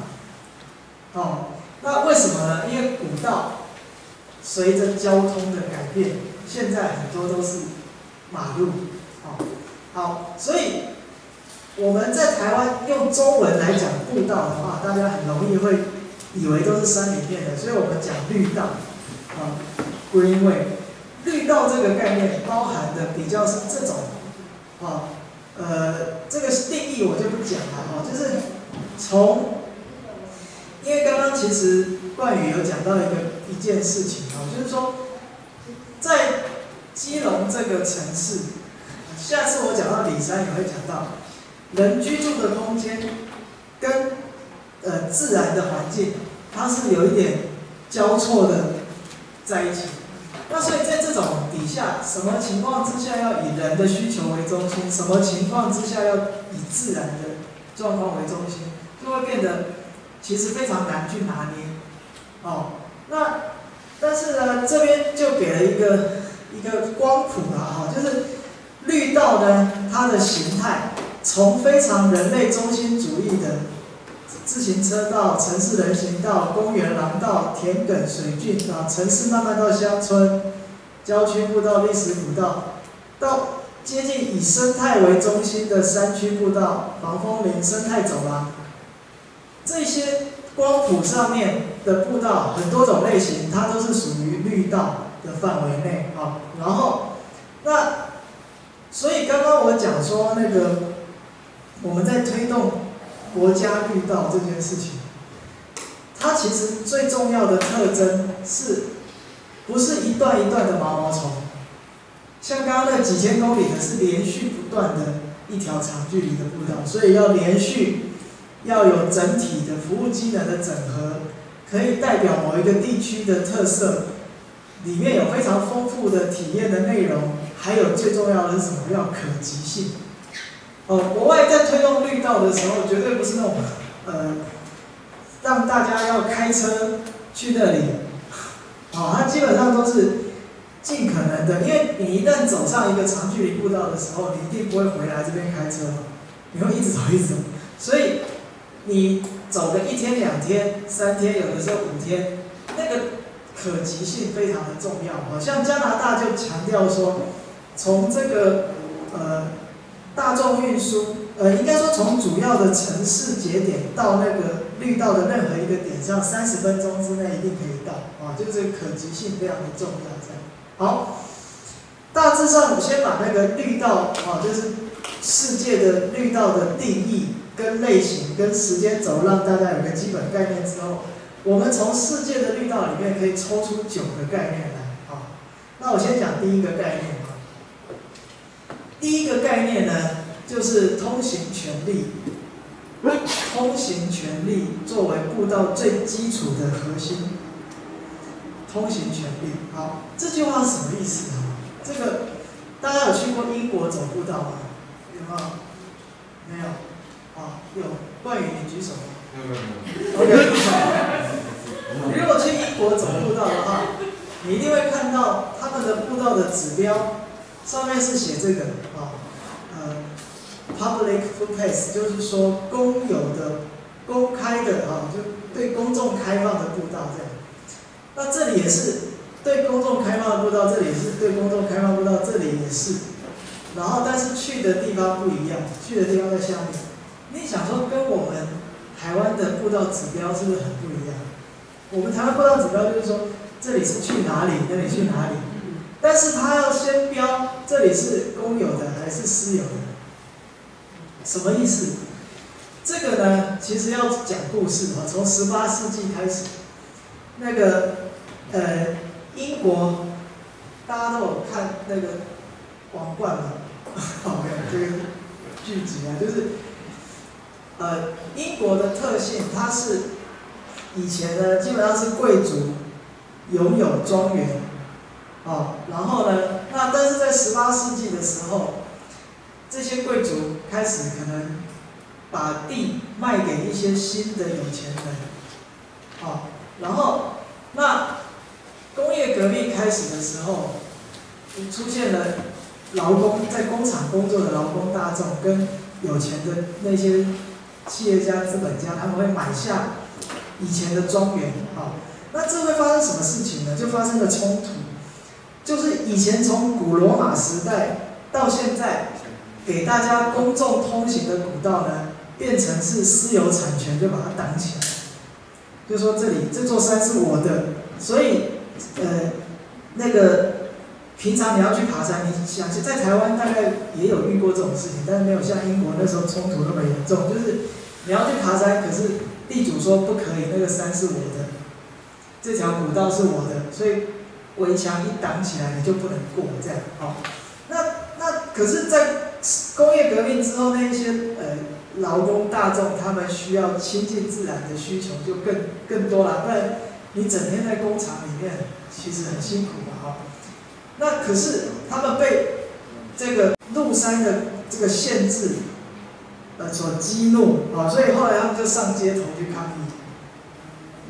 哦。那为什么呢？因为古道随着交通的改变，现在很多都是马路，哦，好，所以我们在台湾用中文来讲步道的话，大家很容易会以为都是山里面的，所以我们讲绿道，啊，Greenway，绿道这个概念包含的比较是这种，啊，呃，这个定义我就不讲了，哈，就是从。因为刚刚其实冠宇有讲到一个一件事情啊，就是说，在基隆这个城市，下次我讲到里山也会讲到，人居住的空间跟呃自然的环境，它是有一点交错的在一起。那所以在这种底下，什么情况之下要以人的需求为中心，什么情况之下要以自然的状况为中心，就会变得。其实非常难去拿捏，哦，那但是呢，这边就给了一个一个光谱了哈，就是绿道呢，它的形态从非常人类中心主义的自行车道、城市人行道、公园廊道、田埂水郡啊，城市慢慢到乡村、郊区步道、历史古道，到接近以生态为中心的山区步道、防风林、生态走廊。这些光谱上面的步道很多种类型，它都是属于绿道的范围内啊。然后，那所以刚刚我讲说那个我们在推动国家绿道这件事情，它其实最重要的特征是，不是一段一段的毛毛虫，像刚刚那几千公里的是连续不断的一条长距离的步道，所以要连续。要有整体的服务机能的整合，可以代表某一个地区的特色，里面有非常丰富的体验的内容，还有最重要的是什么？要可及性。哦，国外在推动绿道的时候，绝对不是那种，呃，让大家要开车去那里。哦，它基本上都是尽可能的，因为你一旦走上一个长距离步道的时候，你一定不会回来这边开车，你会一直走一直走，所以。你走个一天两天三天，有的时候五天，那个可及性非常的重要。好像加拿大就强调说，从这个呃大众运输，呃应该说从主要的城市节点到那个绿道的任何一个点上，三十分钟之内一定可以到。啊，就是可及性非常的重要。这样好，大致上我先把那个绿道啊，就是世界的绿道的定义。跟类型、跟时间轴，让大家有个基本概念之后，我们从世界的绿道里面可以抽出九个概念来。啊，那我先讲第一个概念。第一个概念呢，就是通行权利。通行权利作为步道最基础的核心。通行权利，好，这句话是什么意思呢？这个大家有去过英国走步道吗？有没有？没有。啊，有冠宇，你举手。没有没有。OK。你如果去英国走步道的话，你一定会看到他们的步道的指标，上面是写这个啊，呃 public footpath，就是说公有的、公开的啊，就对公众开放的步道这样。那这里也是对公众开放的步道，这里是对公众开放步道，这里也是。然后，但是去的地方不一样，去的地方在下面。你想说跟我们台湾的步道指标是不是很不一样？我们台湾步道指标就是说，这里是去哪里，那里去哪里。但是他要先标这里是公有的还是私有的，什么意思？这个呢，其实要讲故事啊，从十八世纪开始，那个呃英国，大家都有看那个《王冠》吗？OK，这个剧集啊，就是呃英国的特性，它是以前呢基本上是贵族拥有庄园。哦，然后呢？那但是在十八世纪的时候，这些贵族开始可能把地卖给一些新的有钱人，哦，然后那工业革命开始的时候，出现了劳工在工厂工作的劳工大众跟有钱的那些企业家、资本家，他们会买下以前的庄园，好，那这会发生什么事情呢？就发生了冲突。就是以前从古罗马时代到现在，给大家公众通行的古道呢，变成是私有产权，就把它挡起来。就说这里这座山是我的，所以呃，那个平常你要去爬山，你想在台湾大概也有遇过这种事情，但是没有像英国那时候冲突那么严重。就是你要去爬山，可是地主说不可以，那个山是我的，这条古道是我的，所以。围墙一挡起来，你就不能过，这样好。那那可是，在工业革命之后，那一些呃劳工大众，他们需要亲近自然的需求就更更多了。不然你整天在工厂里面，其实很辛苦嘛，哈。那可是他们被这个入山的这个限制呃所激怒啊，所以后来他们就上街头去抗议。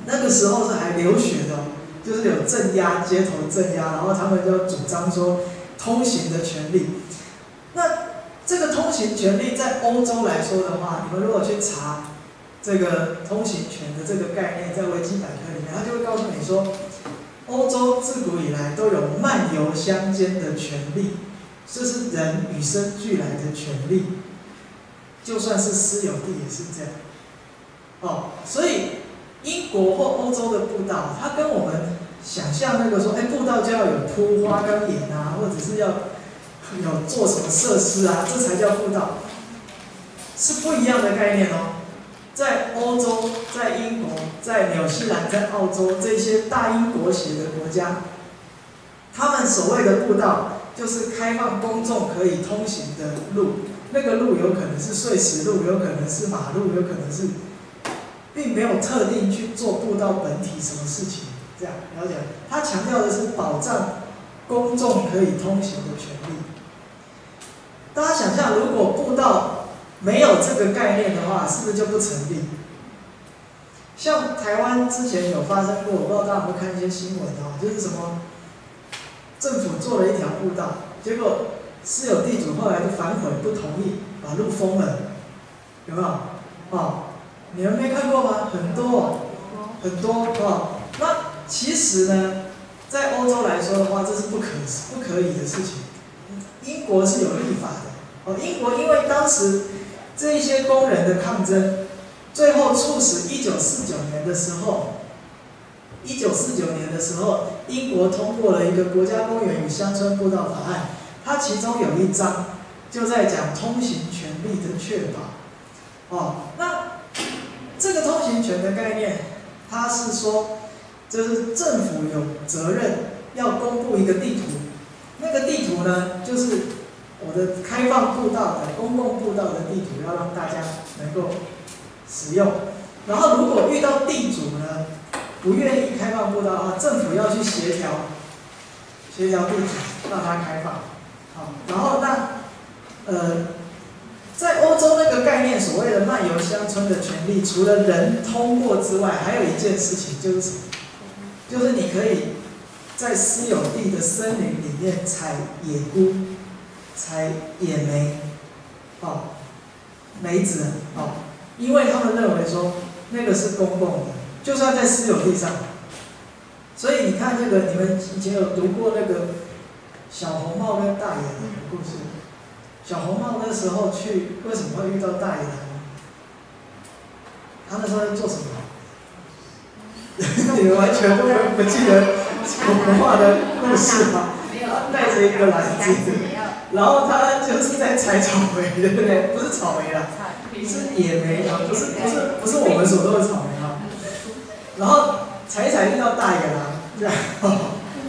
那个时候是还流血的。就是有镇压街头镇压，然后他们就主张说通行的权利。那这个通行权利在欧洲来说的话，你们如果去查这个通行权的这个概念，在维基百科里面，他就会告诉你说，欧洲自古以来都有漫游乡间的权利，这是人与生俱来的权利，就算是私有地也是这样。哦，所以。英国或欧洲的步道，它跟我们想象那个说，哎，步道就要有铺花岗岩啊，或者是要有做什么设施啊，这才叫步道，是不一样的概念哦。在欧洲、在英国、在纽西兰、在澳洲这些大英国协的国家，他们所谓的步道，就是开放公众可以通行的路，那个路有可能是碎石路，有可能是马路，有可能是。并没有特定去做步道本体什么事情，这样了解？他强调的是保障公众可以通行的权利。大家想象，如果步道没有这个概念的话，是不是就不成立？像台湾之前有发生过，我不知道大家有没有看一些新闻啊？就是什么政府做了一条步道，结果私有地主后来就反悔不同意，把路封了，有没有？啊？你们没看过吗？很多，很多哦。那其实呢，在欧洲来说的话，这是不可不可以的事情。英国是有立法的哦。英国因为当时这一些工人的抗争，最后促使一九四九年的时候，一九四九年的时候，英国通过了一个国家公园与乡村步道法案。它其中有一章就在讲通行权利的确保哦。那这个通行权的概念，它是说，就是政府有责任要公布一个地图，那个地图呢，就是我的开放步道的公共步道的地图，要让大家能够使用。然后如果遇到地主呢，不愿意开放步道的话，政府要去协调，协调地主让他开放。好，然后那，呃。在欧洲那个概念，所谓的漫游乡村的权利，除了人通过之外，还有一件事情就是什么？就是你可以在私有地的森林里面采野菇、采野莓，哦，梅子哦，因为他们认为说那个是公共的，就算在私有地上。所以你看那个，你们以前有读过那个小红帽跟大野狼的故事？小红帽那时候去，为什么会遇到大野狼？他那时候在做什么？你们完全都不记得童话的故事吗？带着一个篮子，然后他就是在采草莓，对不对？不是草莓啦，是野莓啊，不是不是不是我们所说的草莓啊。然后采一采遇到大野狼，这样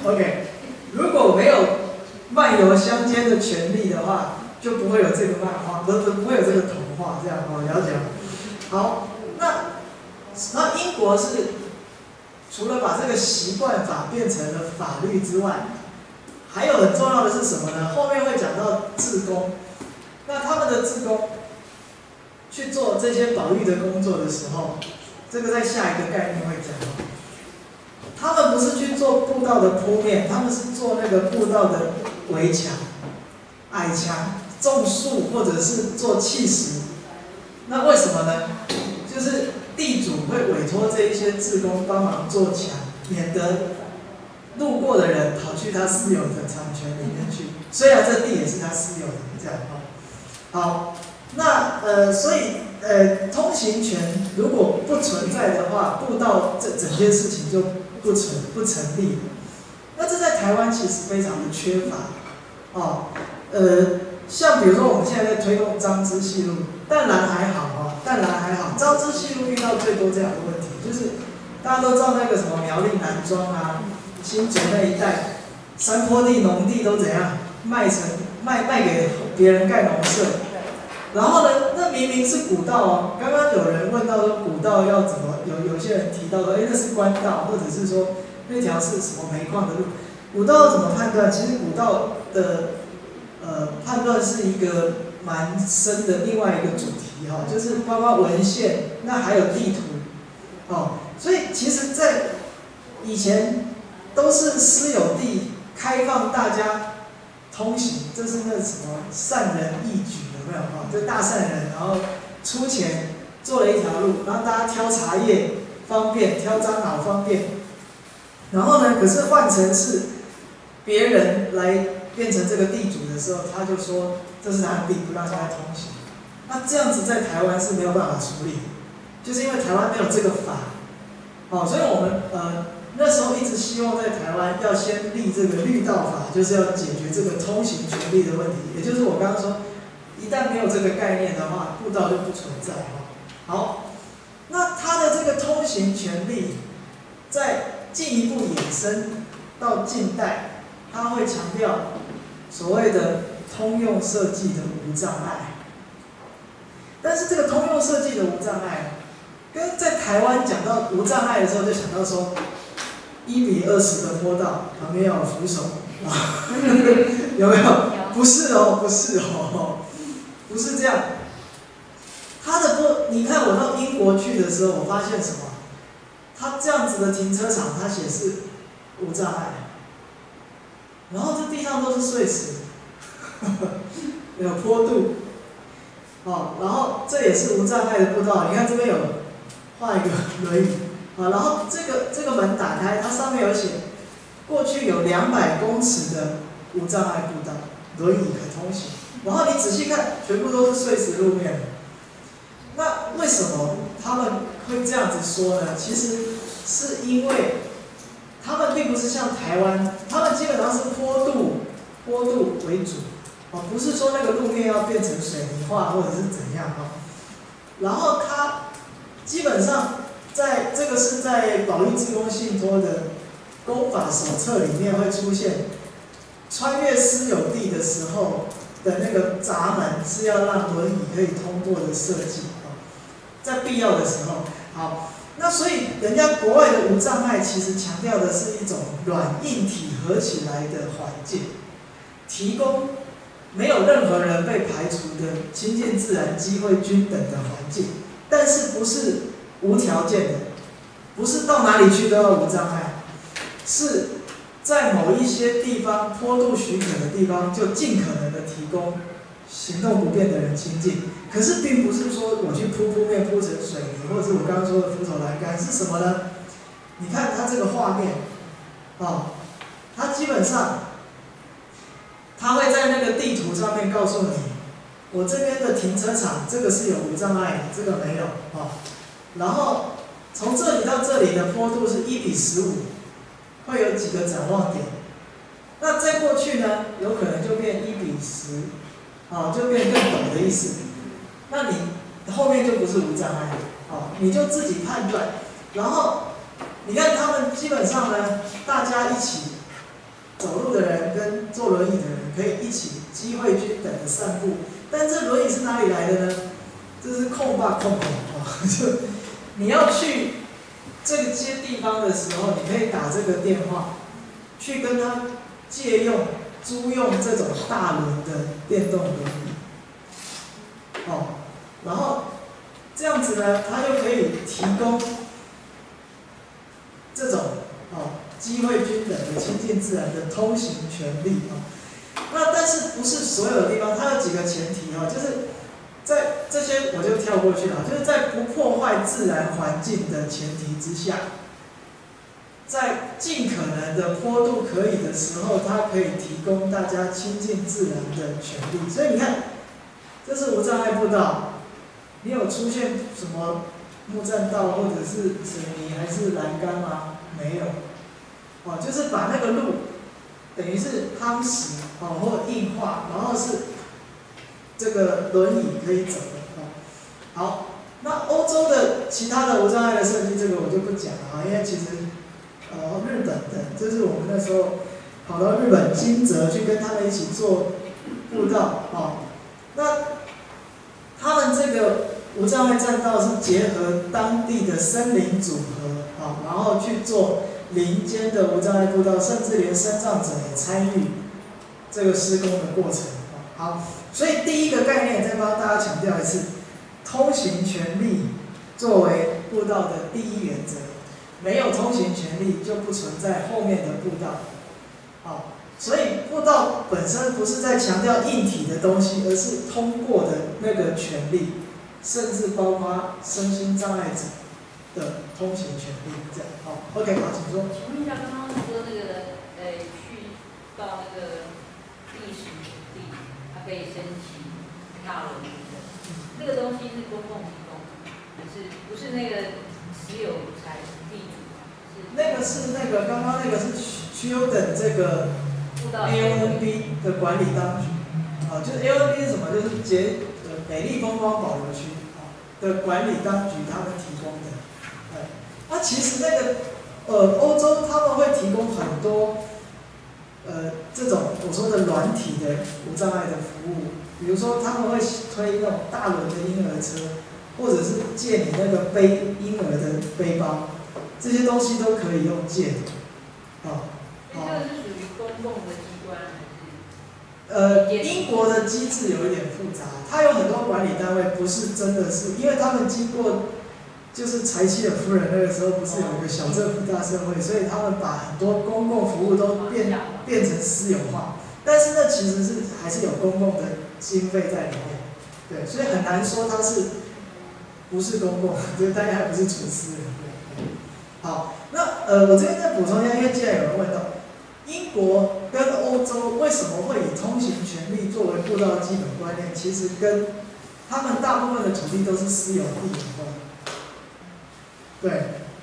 ，OK。如果没有漫游乡间的权利的话，就不会有这个漫画，不不不会有这个童话，这样哦，了解吗？好，那那英国是除了把这个习惯法变成了法律之外。还有很重要的是什么呢？后面会讲到自工，那他们的自工去做这些保育的工作的时候，这个在下一个概念会讲到。他们不是去做步道的铺面，他们是做那个步道的围墙、矮墙、种树或者是做砌石。那为什么呢？就是托这一些自工帮忙做墙，免得。路过的人跑去他私有的产权里面去，虽然这地也是他私有的，这样哈。好，那呃，所以呃，通行权如果不存在的话，步道这整件事情就不成不成立。那这在台湾其实非常的缺乏，哦，呃，像比如说我们现在在推动张之细路，淡蓝还好啊，淡蓝还好，张之细路遇到最多这样的问，就是大家都知道那个什么苗栗南庄啊。新竹那一带，山坡地、农地都怎样卖成卖卖给别人盖农舍，然后呢，那明明是古道哦。刚刚有人问到说古道要怎么，有有些人提到说，哎，那是官道，或者是说那条是什么煤矿的路？古道怎么判断？其实古道的呃判断是一个蛮深的另外一个主题哈，就是包括文献，那还有地图，哦，所以其实，在以前。都是私有地，开放大家通行，这是那什么善人义举有没有啊？这大善人，然后出钱做了一条路，然后大家挑茶叶方便，挑樟脑方便。然后呢，可是换成是别人来变成这个地主的时候，他就说这是他的地，不让大家通行。那这样子在台湾是没有办法处理，就是因为台湾没有这个法，哦，所以我们呃。那时候一直希望在台湾要先立这个绿道法，就是要解决这个通行权利的问题。也就是我刚刚说，一旦没有这个概念的话，步道就不存在哈。好，那它的这个通行权利，在进一步衍生到近代，它会强调所谓的通用设计的无障碍。但是这个通用设计的无障碍，跟在台湾讲到无障碍的时候，就想到说。一比二十的坡道，旁边要有扶手，有没有？不是哦，不是哦，不是这样。他的坡，你看我到英国去的时候，我发现什么？他这样子的停车场，他写是无障碍，然后这地上都是碎石，有坡度，哦，然后这也是无障碍的步道。你看这边有画一个轮椅。啊，然后这个这个门打开，它上面有写，过去有两百公尺的无障碍步道，轮椅可通行。然后你仔细看，全部都是碎石路面。那为什么他们会这样子说呢？其实是因为他们并不是像台湾，他们基本上是坡度坡度为主，哦，不是说那个路面要变成水泥化或者是怎样啊。然后他基本上。在这个是在保利自工信托的公法手册里面会出现，穿越私有地的时候的那个闸门是要让轮椅可以通过的设计啊，在必要的时候，好，那所以人家国外的无障碍其实强调的是一种软硬体合起来的环境，提供没有任何人被排除的亲近自然、机会均等的环境，但是不是。无条件的，不是到哪里去都要无障碍，是在某一些地方坡度许可的地方，就尽可能的提供行动不便的人亲近。可是并不是说我去铺铺面铺成水泥，或者是我刚刚说的扶手栏杆是什么呢？你看它这个画面，啊，它基本上，它会在那个地图上面告诉你，我这边的停车场这个是有无障碍的，这个没有啊。然后从这里到这里的坡度是一比十五，会有几个展望点。那再过去呢，有可能就变一比十，啊，就变更陡的意思。那你后面就不是无障碍，啊，你就自己判断。然后你看他们基本上呢，大家一起走路的人跟坐轮椅的人可以一起机会均等的散步。但这轮椅是哪里来的呢？这是空吧空空啊，就你要去这些地方的时候，你可以打这个电话，去跟他借用、租用这种大轮的电动轮椅，哦，然后这样子呢，他就可以提供这种哦机会均等的亲近自然的通行权利啊。那但是不是所有的地方，它有几个前提啊，就是在这些我就跳过去了，就是在不破坏自然环境的前提之下，在尽可能的坡度可以的时候，它可以提供大家亲近自然的权利。所以你看，这是无障碍步道，你有出现什么木栈道或者是水泥还是栏杆吗？没有，哦，就是把那个路。等于是夯实哦，或者硬化，然后是这个轮椅可以走的哦。好，那欧洲的其他的无障碍的设计，这个我就不讲了啊，因为其实呃日本的，就是我们那时候跑到日本金泽去跟他们一起做步道哦。那他们这个无障碍栈道是结合当地的森林组合啊，然后去做。林间的无障碍步道，甚至连身障者也参与这个施工的过程。好，所以第一个概念再帮大家强调一次：通行权利作为步道的第一原则，没有通行权利就不存在后面的步道。好，所以步道本身不是在强调硬体的东西，而是通过的那个权利，甚至包括身心障碍者。的通行权利，这样好，OK，好，请说。请问一下，刚刚说那个，呃，去到那个历史地，它可以申请大轮的，那个东西是公共提供，还是不是那个私有财地那个是那个刚刚那个是需优等这个 A O N B 的管理当局，啊，就是 A O N B 是什么？就是捷呃美丽风光保留区啊的管理当局他们提供的。那其实那个，呃，欧洲他们会提供很多，呃，这种我说的软体的无障碍的服务，比如说他们会推那种大轮的婴儿车，或者是借你那个背婴儿的背包，这些东西都可以用借的，啊，这个是属于公共的机关？呃，英国的机制有一点复杂，它有很多管理单位不是真的是，因为他们经过。就是柴契尔夫人那个时候不是有一个小政府大社会，所以他们把很多公共服务都变变成私有化，但是那其实是还是有公共的经费在里面，对，所以很难说它是不是公共，就大家还不是纯私人。好，那呃，我这边再补充一下，因为既然有人问到，英国跟欧洲为什么会以通行权利作为步道的基本观念，其实跟他们大部分的土地都是私有地有关。对，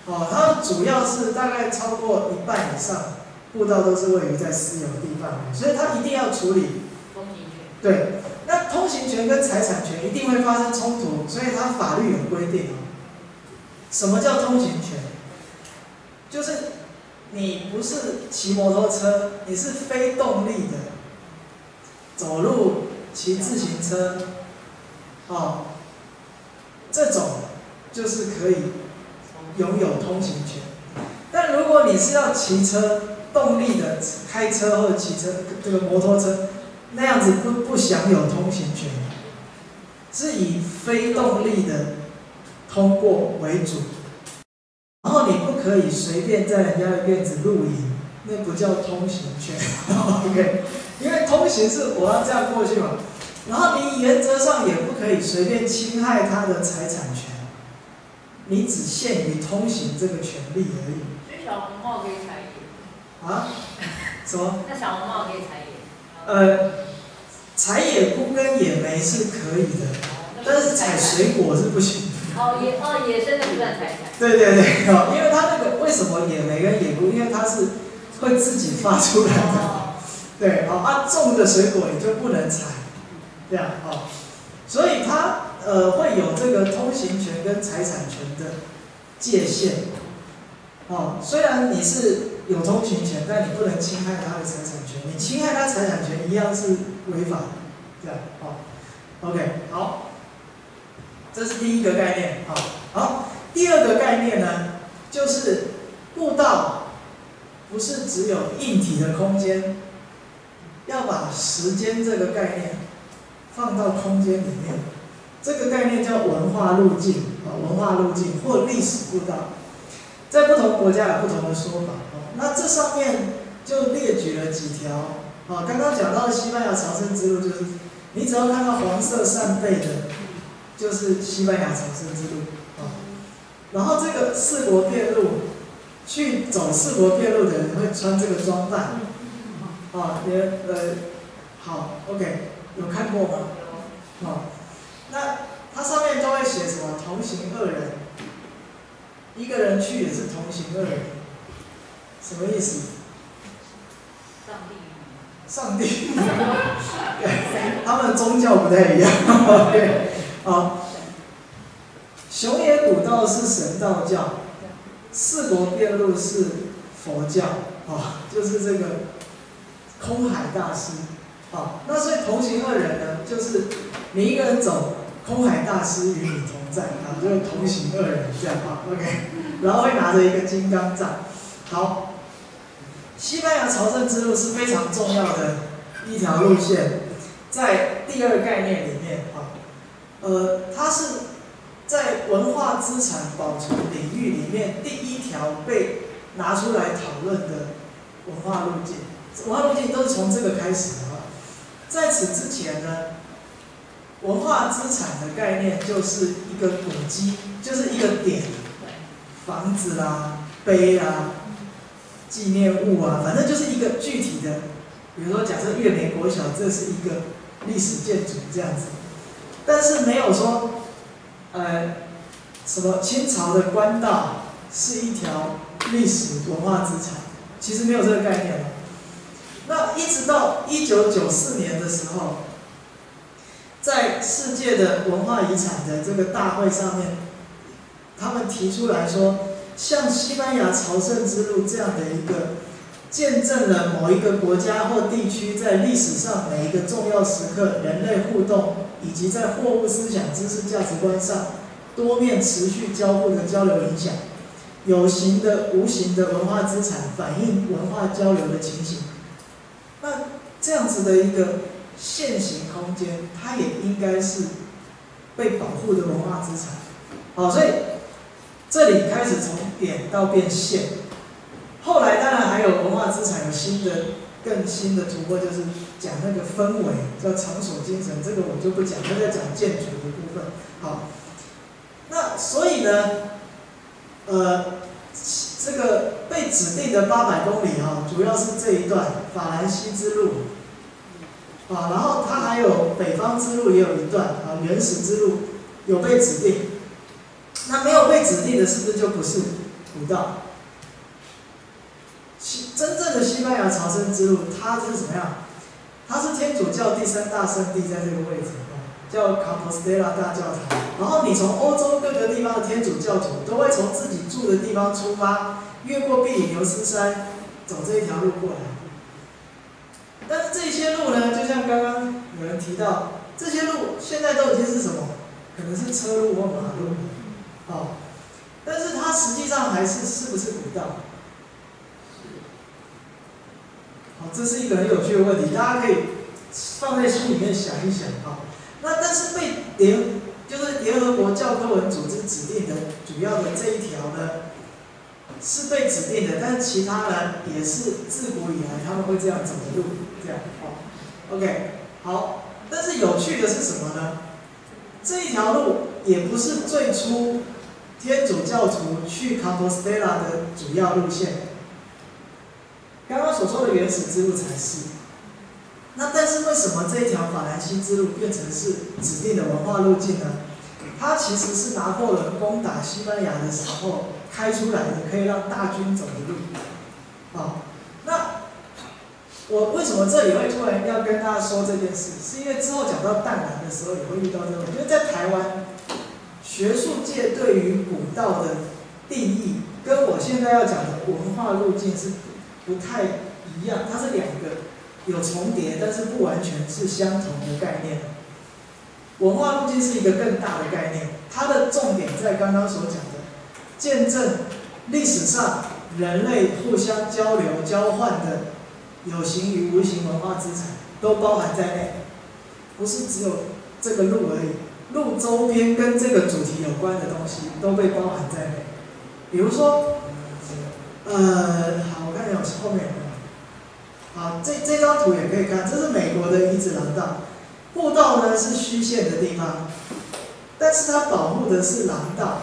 哦，它主要是大概超过一半以上步道都是位于在私有地范围，所以它一定要处理通行权。对，那通行权跟财产权一定会发生冲突，所以它法律有规定哦。什么叫通行权？就是你不是骑摩托车，你是非动力的，走路、骑自行车，哦，这种就是可以。拥有通行权，但如果你是要骑车动力的开车或者骑车这个摩托车，那样子不不享有通行权，是以非动力的通过为主，然后你不可以随便在人家的院子露营，那不叫通行权，OK？因为通行是我要这样过去嘛，然后你原则上也不可以随便侵害他的财产权，你只限于通行这个权利而已。所以小红帽可以采野。啊？什么？那小红帽可以采野？呃，采野菇跟野莓是可以的，但是采水果是不行的。哦野哦野生的不算财产。对对对，哦，因为它那个为什么野莓跟野菇？因为它是会自己发出来的。哦。对，哦，啊，种的水果你就不能采，这样哦，所以它呃会有这个通行权跟财产权的界限。哦，虽然你是有通行权，但你不能侵害他的财产权，你侵害他财产权一样是违法的，这样哦。OK，好，这是第一个概念，好，好，第二个概念呢，就是步道不是只有硬体的空间，要把时间这个概念放到空间里面，这个概念叫文化路径啊，文化路径或历史步道。在不同国家有不同的说法哦。那这上面就列举了几条啊。刚刚讲到的西班牙朝圣之路，就是你只要看到黄色扇贝的，就是西班牙朝圣之路啊。然后这个四国遍路，去走四国遍路的人会穿这个装扮啊。也呃，好，OK，有看过吗？好，那它上面都会写什么？同行二人。一个人去也是同行二人，什么意思？上帝。上帝。他们宗教不太一样。对，好。熊野古道是神道教，四国遍路是佛教，啊，就是这个空海大师，啊，那所以同行二人呢，就是你一个人走。空海大师与你同在啊，就是同行二人这样啊，OK，然后会拿着一个金刚杖。好，西班牙朝圣之路是非常重要的一条路线，在第二概念里面啊，呃，它是在文化资产保存领域里面第一条被拿出来讨论的文化路径。文化路径都是从这个开始的啊，在此之前呢。文化资产的概念就是一个古迹，就是一个点，房子啦、碑啦、纪念物啊，反正就是一个具体的。比如说，假设月美国小，这是一个历史建筑这样子，但是没有说，呃，什么清朝的官道是一条历史文化资产，其实没有这个概念那一直到一九九四年的时候。在世界的文化遗产的这个大会上面，他们提出来说，像西班牙朝圣之路这样的一个，见证了某一个国家或地区在历史上每一个重要时刻人类互动，以及在货物、思想、知识、价值观上多面持续交互的交流影响，有形的、无形的文化资产反映文化交流的情形。那这样子的一个。现行空间，它也应该是被保护的文化资产。好，所以这里开始从点到变现。后来当然还有文化资产有新的、更新的突破，就是讲那个氛围，叫场所精神。这个我就不讲，他在讲建筑的部分。好，那所以呢，呃，这个被指定的八百公里啊，主要是这一段法兰西之路。啊，然后它还有北方之路也有一段啊，原始之路有被指定，那没有被指定的，是不是就不是古道？西真正的西班牙朝圣之路，它是怎么样？它是天主教第三大圣地在这个位置，叫卡普斯特拉大教堂。然后你从欧洲各个地方的天主教徒都会从自己住的地方出发，越过比利牛斯山，走这一条路过来。但是这些路呢，就像刚刚有人提到，这些路现在都已经是什么？可能是车路或马路，哦，但是它实际上还是是不是古道？好，这是一个很有趣的问题，大家可以放在心里面想一想啊。那但是被联就是联合国教科文组织指定的主要的这一条呢？是被指定的，但是其他呢也是自古以来他们会这样走的路，这样，好，OK，好，但是有趣的是什么呢？这一条路也不是最初天主教徒去卡波斯特拉的主要路线。刚刚所说的原始之路才是。那但是为什么这一条法兰西之路变成是指定的文化路径呢？它其实是拿破仑攻打西班牙的时候开出来的，可以让大军走的路。啊，我为什么这里会突然要跟大家说这件事？是因为之后讲到淡蓝的时候也会遇到这个，因为在台湾学术界对于古道的定义，跟我现在要讲的文化路径是不太一样，它是两个有重叠，但是不完全是相同的概念。文化路径是一个更大的概念，它的重点在刚刚所讲的，见证历史上人类互相交流交换的有形与无形文化资产都包含在内，不是只有这个路而已，路周边跟这个主题有关的东西都被包含在内。比如说，呃，好，我看一下后面，好，这这张图也可以看，这是美国的遗址廊道。步道呢是虚线的地方，但是它保护的是廊道，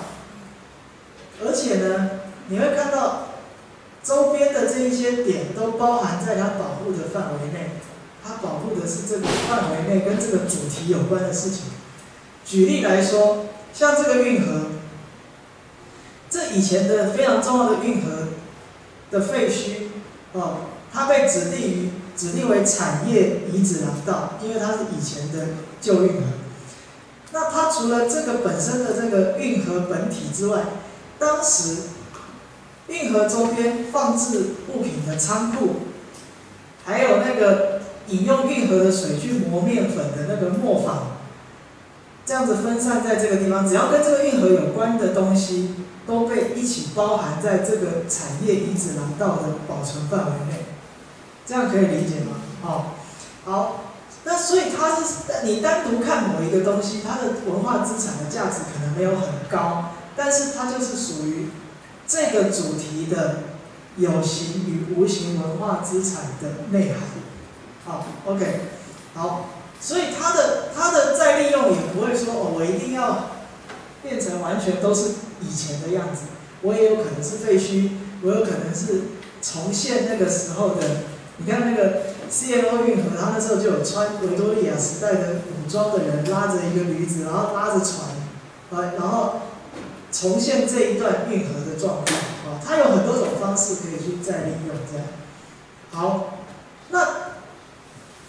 而且呢，你会看到周边的这一些点都包含在它保护的范围内，它保护的是这个范围内跟这个主题有关的事情。举例来说，像这个运河，这以前的非常重要的运河的废墟，哦，它被指定于。指定为产业遗址廊道，因为它是以前的旧运河。那它除了这个本身的这个运河本体之外，当时运河周边放置物品的仓库，还有那个饮用运河的水去磨面粉的那个磨坊，这样子分散在这个地方，只要跟这个运河有关的东西，都被一起包含在这个产业遗址廊道的保存范围内。这样可以理解吗？好，好，那所以它是你单独看某一个东西，它的文化资产的价值可能没有很高，但是它就是属于这个主题的有形与无形文化资产的内涵。好，OK，好，所以它的它的再利用也不会说哦，我一定要变成完全都是以前的样子，我也有可能是废墟，我有可能是重现那个时候的。你看那个 C M O 运河，他那时候就有穿维多利亚时代的武装的人拉着一个驴子，然后拉着船，呃，然后重现这一段运河的状态，啊，它有很多种方式可以去再利用，这样。好，那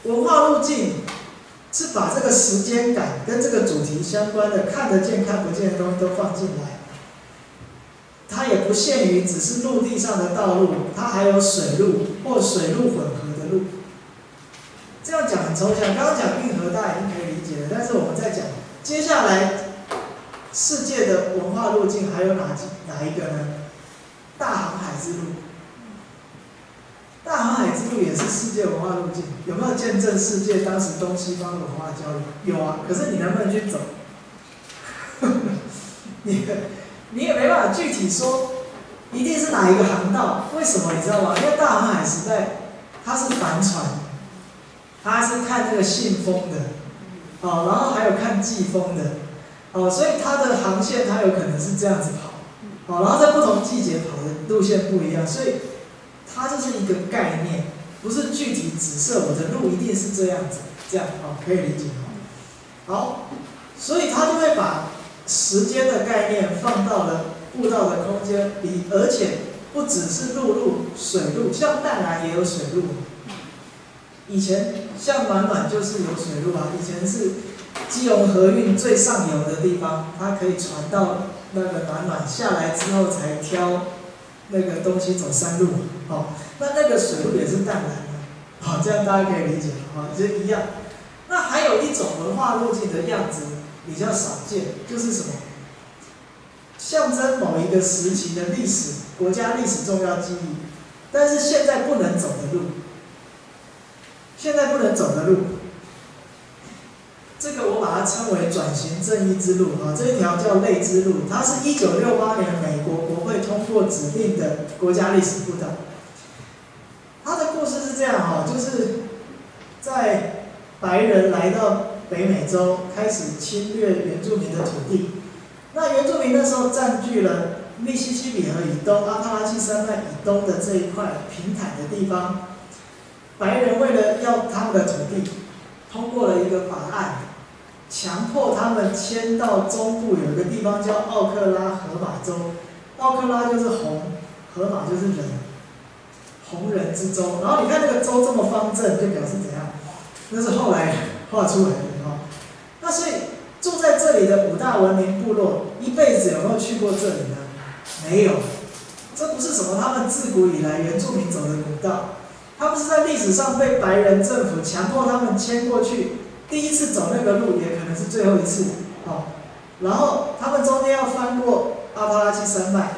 文化路径是把这个时间感跟这个主题相关的看得见看不见的东西都放进来。它也不限于只是陆地上的道路，它还有水路或水陆混合的路。这样讲很抽象，刚刚讲运河大家已经可以理解了，但是我们在讲接下来世界的文化路径还有哪几哪一个呢？大航海之路。大航海之路也是世界文化路径，有没有见证世界当时东西方文化交流？有啊，可是你能不能去走？你。你也没办法具体说，一定是哪一个航道？为什么你知道吗？因为大航海时代，它是帆船，它是看这个信封的，哦，然后还有看季风的，哦，所以它的航线它有可能是这样子跑，哦，然后在不同季节跑的路线不一样，所以它就是一个概念，不是具体指涉我的路一定是这样子，这样哦，可以理解吗？好，所以他就会把。时间的概念放到了步道的空间里，而且不只是陆路、水路，像淡蓝也有水路。以前像暖暖就是有水路啊，以前是基隆河运最上游的地方，它可以传到那个暖暖下来之后才挑那个东西走山路，哦，那那个水路也是淡蓝的，好，这样大家可以理解，好，就一样。那还有一种文化路径的样子。比较少见，就是什么象征某一个时期的历史、国家历史重要记忆，但是现在不能走的路，现在不能走的路，称为转型正义之路啊，这一条叫泪之路，它是一九六八年美国国会通过指定的国家历史步道。它的故事是这样哈，就是在白人来到。北美洲，开始侵略原住民的土地。那原住民那时候占据了密西西比河以东、阿帕拉契山脉以东的这一块平坦的地方。白人为了要他们的土地，通过了一个法案，强迫他们迁到中部有一个地方叫奥克拉荷马州。奥克拉就是红，荷马就是人，红人之州。然后你看那个州这么方正，就表示怎样？那是后来画出来的哈。那所以住在这里的五大文明部落，一辈子有没有去过这里呢？没有。这不是什么他们自古以来原住民走的古道。他们是在历史上被白人政府强迫他们迁过去，第一次走那个路，也可能是最后一次，哦。然后他们中间要翻过阿帕拉契山脉，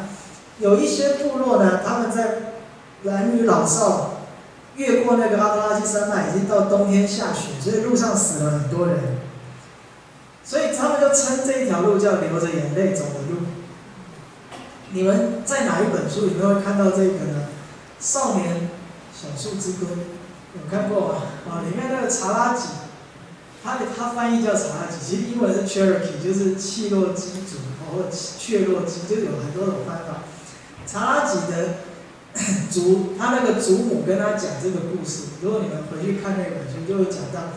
有一些部落呢，他们在男女老少越过那个阿帕拉契山脉，已经到冬天下雪，所以路上死了很多人，所以他们就称这一条路叫流着眼泪走的路。你们在哪一本书里面会看到这个呢？少年。小树之歌有看过吗？啊，里面那个查拉吉，他的他翻译叫查拉吉，其实英文是 Cherokee，就是契洛基族，或者雀洛基，就有很多种翻法。查拉吉的祖，他那个祖母跟他讲这个故事，如果你们回去看那本书，就会讲到。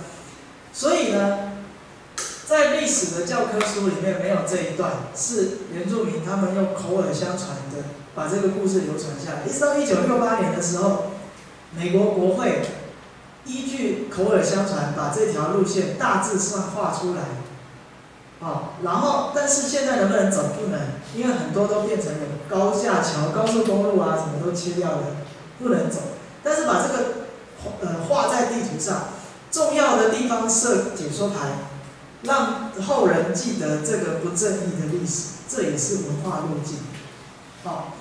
所以呢，在历史的教科书里面没有这一段，是原住民他们用口耳相传的把这个故事流传下来。一直到一九六八年的时候。美国国会依据口耳相传，把这条路线大致上画出来，哦，然后但是现在能不能走不能，因为很多都变成了高架桥、高速公路啊，什么都切掉了，不能走。但是把这个呃画在地图上，重要的地方设解说牌，让后人记得这个不正义的历史，这也是文化路径。好，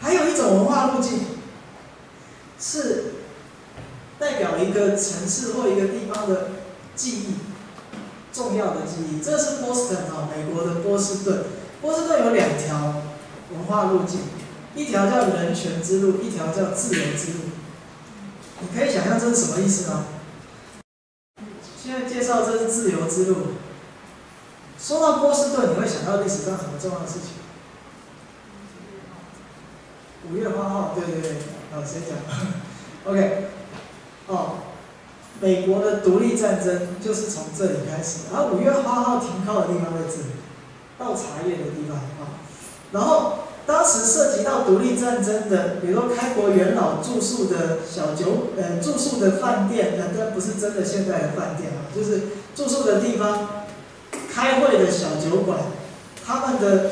还有一种文化路径。是代表一个城市或一个地方的记忆，重要的记忆。这是波士顿啊，美国的波士顿。波士顿有两条文化路径，一条叫人权之路，一条叫自由之路。你可以想象这是什么意思吗？现在介绍这是自由之路。说到波士顿，你会想到历史上什么重要的事情？五月花号，对对对，好，先讲。OK，哦，美国的独立战争就是从这里开始，然后五月花号停靠的地方在这里，倒茶叶的地方啊。然后当时涉及到独立战争的，比如说开国元老住宿的小酒，呃，住宿的饭店，那这不是真的现在的饭店啊，就是住宿的地方，开会的小酒馆，他们的。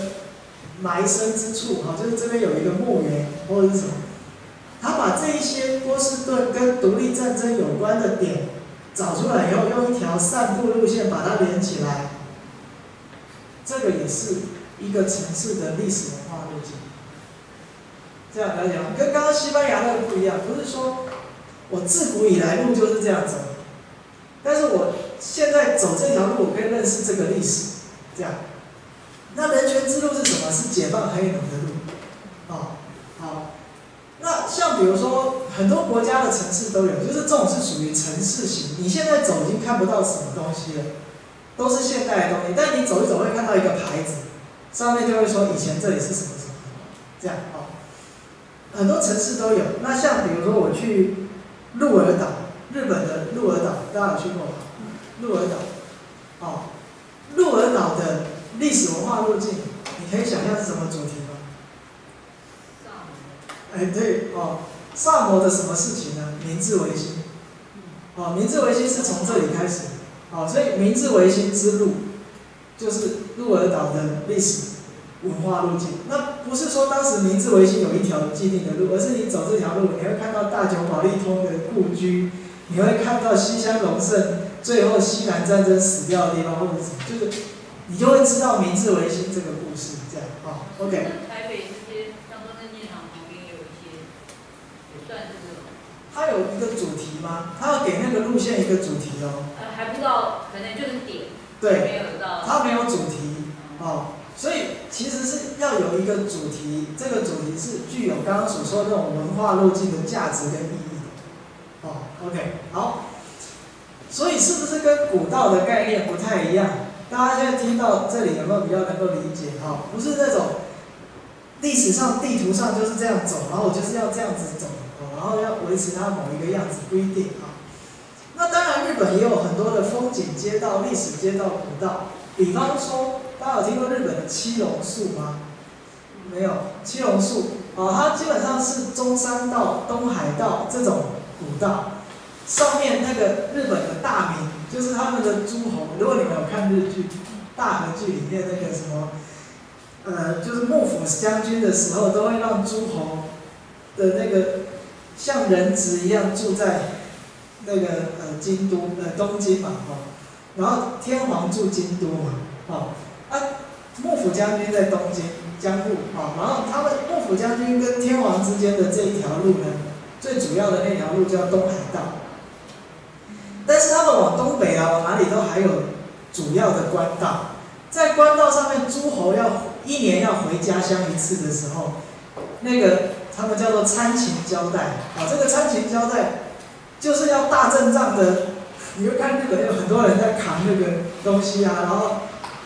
埋身之处，哈，就是这边有一个墓园或者是什么，他把这一些波士顿跟独立战争有关的点找出来以后，用一条散步路线把它连起来，这个也是一个城市的历史文化路径。这样来讲？跟刚刚西班牙那个不一样，不是说我自古以来路就是这样走，但是我现在走这条路，我可以认识这个历史，这样。那人权之路是什么？是解放黑奴的路，像比如说很多国家的城市都有，就是这种是属于城市型。你现在走已经看不到什么东西了，都是现代的东西。但你走一走会看到一个牌子，上面就会说以前这里是什么什么，这样哦。很多城市都有。那像比如说我去鹿儿岛，日本的鹿儿岛，大家有去过吗？鹿儿岛，哦，鹿儿岛的。历史文化路径，你可以想象是什么主题？哎，对哦，萨摩的什么事情呢？明治维新。哦，明治维新是从这里开始。哦，所以明治维新之路就是鹿儿岛的历史文化路径。那不是说当时明治维新有一条既定的路，而是你走这条路，你会看到大久保利通的故居，你会看到西乡隆盛最后西南战争死掉的地方，或者什么，就是。你就会知道明治维新这个故事，这样啊，OK。台北这些像中正纪念堂旁边有一些，也算是这种。它有一个主题吗？他要给那个路线一个主题哦。呃，还不知道，可能就是点。对。没有到。它没有主题，哦，所以其实是要有一个主题，这个主题是具有刚刚所说的那种文化路径的价值跟意义的。哦，OK，好。所以是不是跟古道的概念不太一样？大家现在听到这里有没有比较能够理解？哈，不是那种历史上地图上就是这样走，然后我就是要这样子走，然后要维持它某一个样子，不一定啊。那当然，日本也有很多的风景街道、历史街道、古道，比方说，大家有听过日本的七龙树吗？没有，七龙树啊，它基本上是中山道、东海道这种古道，上面那个日本的大名就是他们的诸侯。如果你们有看日剧《大和剧》里面那个什么，呃，就是幕府将军的时候，都会让诸侯的那个像人质一样住在那个呃京都呃东京嘛，哈，然后天皇住京都嘛，哦，啊，幕府将军在东京。江户啊，然后他们幕府将军跟天皇之间的这一条路呢，最主要的那条路叫东海道。但是他们往东北啊，往哪里都还有主要的官道。在官道上面，诸侯要一年要回家乡一次的时候，那个他们叫做参勤交代啊。这个参勤交代就是要大阵仗的。你会看日本有很多人在扛那个东西啊，然后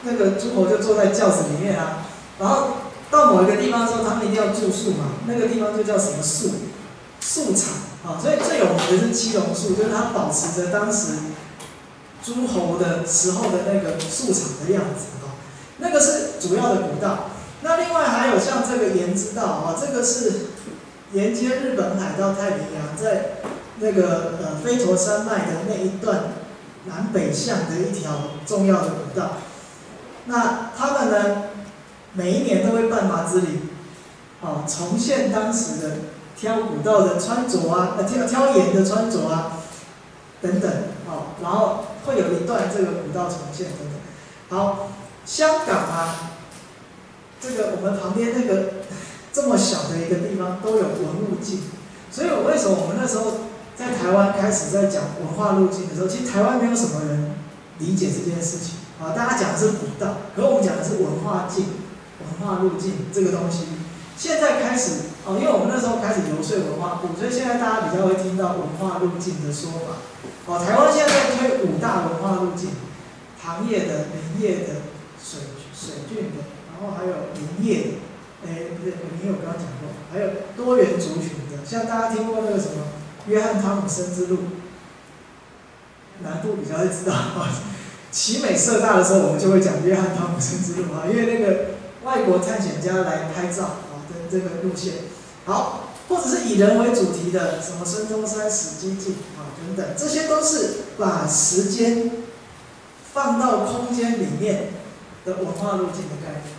那个诸侯就坐在轿子里面啊。然后到某一个地方的时候，他们一定要住宿嘛，那个地方就叫什么宿，宿场啊。所以最有名的是七龙树，就是它保持着当时诸侯的时候的那个宿场的样子啊。那个是主要的古道。那另外个岩之道啊，这个是沿接日本海到太平洋，在那个呃飞陀山脉的那一段南北向的一条重要的古道。那他们呢？每一年都会办马之礼，哦，重现当时的挑古道的穿着啊，呃，挑挑盐的穿着啊，等等，哦，然后会有一段这个古道重现等等。好，香港啊，这个我们旁边那个这么小的一个地方都有文物镜，所以我为什么我们那时候在台湾开始在讲文化路径的时候，其实台湾没有什么人理解这件事情啊，大家讲的是古道，可我们讲的是文化境。文化路径这个东西，现在开始哦，因为我们那时候开始游说文化部，所以现在大家比较会听到文化路径的说法。哦，台湾现在在推五大文化路径：行业的、林业的、水水郡的，然后还有林业，哎，不对，林业我刚刚讲过，还有多元族群的，像大家听过那个什么约翰汤姆森之路，南部比较会知道。奇美社大的时候，我们就会讲约翰汤姆森之路啊，因为那个。外国探险家来拍照啊的这个路线，好，或者是以人为主题的，什么孙中山史迹记啊等等，这些都是把时间放到空间里面的文化路径的概念。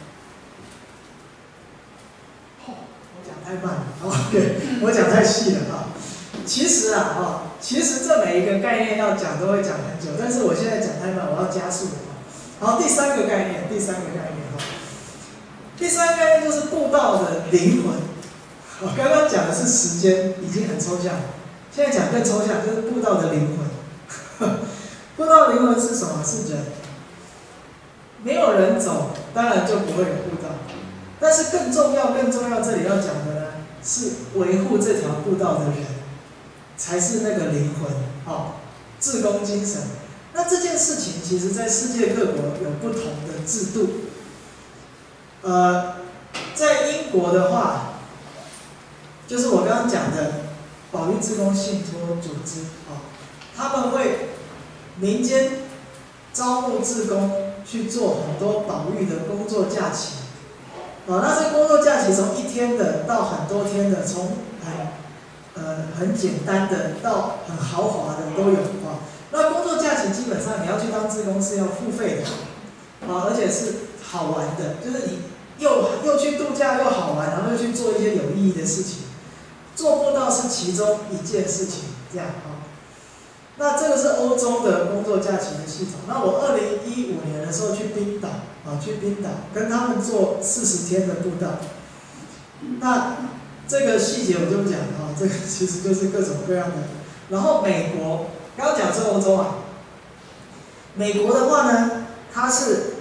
好，我讲太慢了，OK，我讲太细了啊。其实啊，哈，其实这每一个概念要讲都会讲很久，但是我现在讲太慢，我要加速啊。好，第三个概念，第三个概念哈。第三个概念就是步道的灵魂。我刚刚讲的是时间，已经很抽象了。现在讲更抽象，就是步道的灵魂。步道灵魂是什么？是人。没有人走，当然就不会有步道。但是更重要、更重要，这里要讲的呢，是维护这条步道的人，才是那个灵魂。哦，自工精神。那这件事情，其实在世界各国有不同的制度。呃，在英国的话，就是我刚刚讲的保育自工信托组织哦，他们会民间招募自工去做很多保育的工作假期，啊，那这工作假期从一天的到很多天的，从很呃很简单的到很豪华的都有啊。那工作假期基本上你要去当志工是要付费的，啊，而且是好玩的，就是你。又又去度假又好玩，然后又去做一些有意义的事情，做不到是其中一件事情，这样啊。那这个是欧洲的工作假期的系统。那我二零一五年的时候去冰岛啊，去冰岛跟他们做四十天的步道。那这个细节我就讲了啊，这个其实就是各种各样的。然后美国，刚刚讲是欧洲啊，美国的话呢，它是。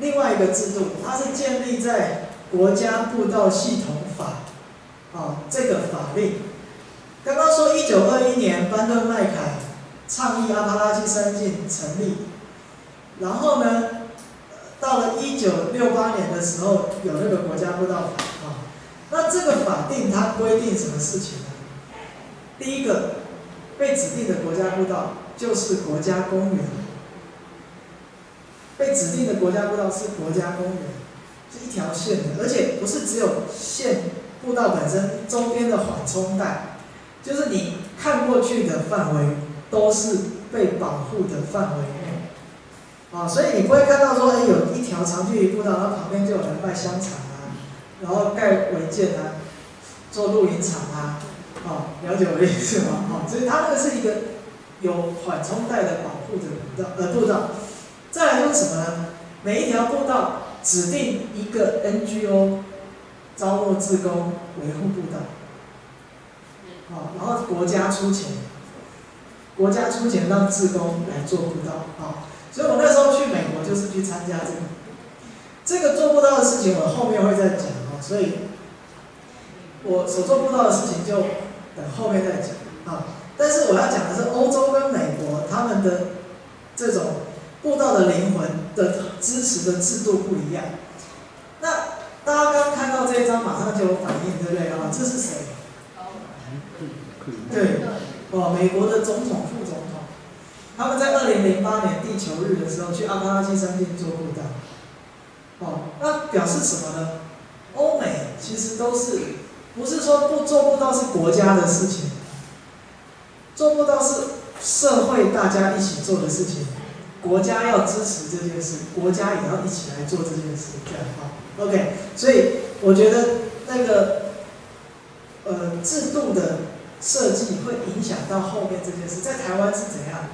另外一个制度，它是建立在国家步道系统法，啊，这个法令。刚刚说一九二一年班顿麦凯倡议阿帕拉契山径成立，然后呢，到了一九六八年的时候，有那个国家步道法啊。那这个法定它规定什么事情呢？第一个，被指定的国家步道就是国家公园。被指定的国家步道是国家公园，是一条线的，而且不是只有线步道本身，周边的缓冲带，就是你看过去的范围都是被保护的范围，啊，所以你不会看到说，哎，有一条长距离步道，然后旁边就有人卖香肠啊，然后盖违建啊，做露营场啊，啊，了解我的意思吗？啊，所以它那个是一个有缓冲带的保护的步道，呃，步道。再来就是什么呢？每一条步道指定一个 NGO 招募志工维护步道，啊，然后国家出钱，国家出钱让志工来做步道，啊，所以我那时候去美国就是去参加这个，这个做不到的事情我后面会再讲哦，所以我所做不到的事情就等后面再讲啊，但是我要讲的是欧洲跟美国他们的这种。步道的灵魂的支持的制度不一样。那大家刚看到这一张，马上就有反应，对不对啊？这是谁？对，哦，美国的总统、副总统，他们在二零零八年地球日的时候去阿帕拉契山地做步道。哦，那表示什么呢？欧美其实都是不是说不做步道是国家的事情，做步道是社会大家一起做的事情。国家要支持这件事，国家也要一起来做这件事，这样哈。OK，所以我觉得那个呃制度的设计会影响到后面这件事。在台湾是怎样？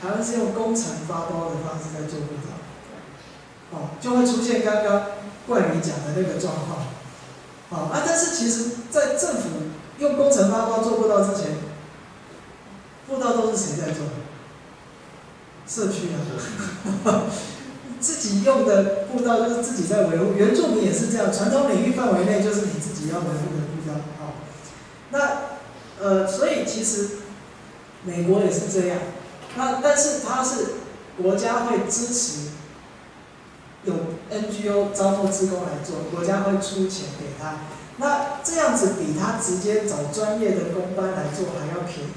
台湾是用工程发包的方式在做步道，哦，就会出现刚刚冠宇讲的那个状况，哦啊，但是其实，在政府用工程发包做步道之前，步道都是谁在做？社区啊，自己用的步道就是自己在维护，原住民也是这样，传统领域范围内就是你自己要维护的步道。啊。那呃，所以其实美国也是这样，那但是它是国家会支持有 NGO 招募职工来做，国家会出钱给他，那这样子比他直接找专业的工班来做还要便宜，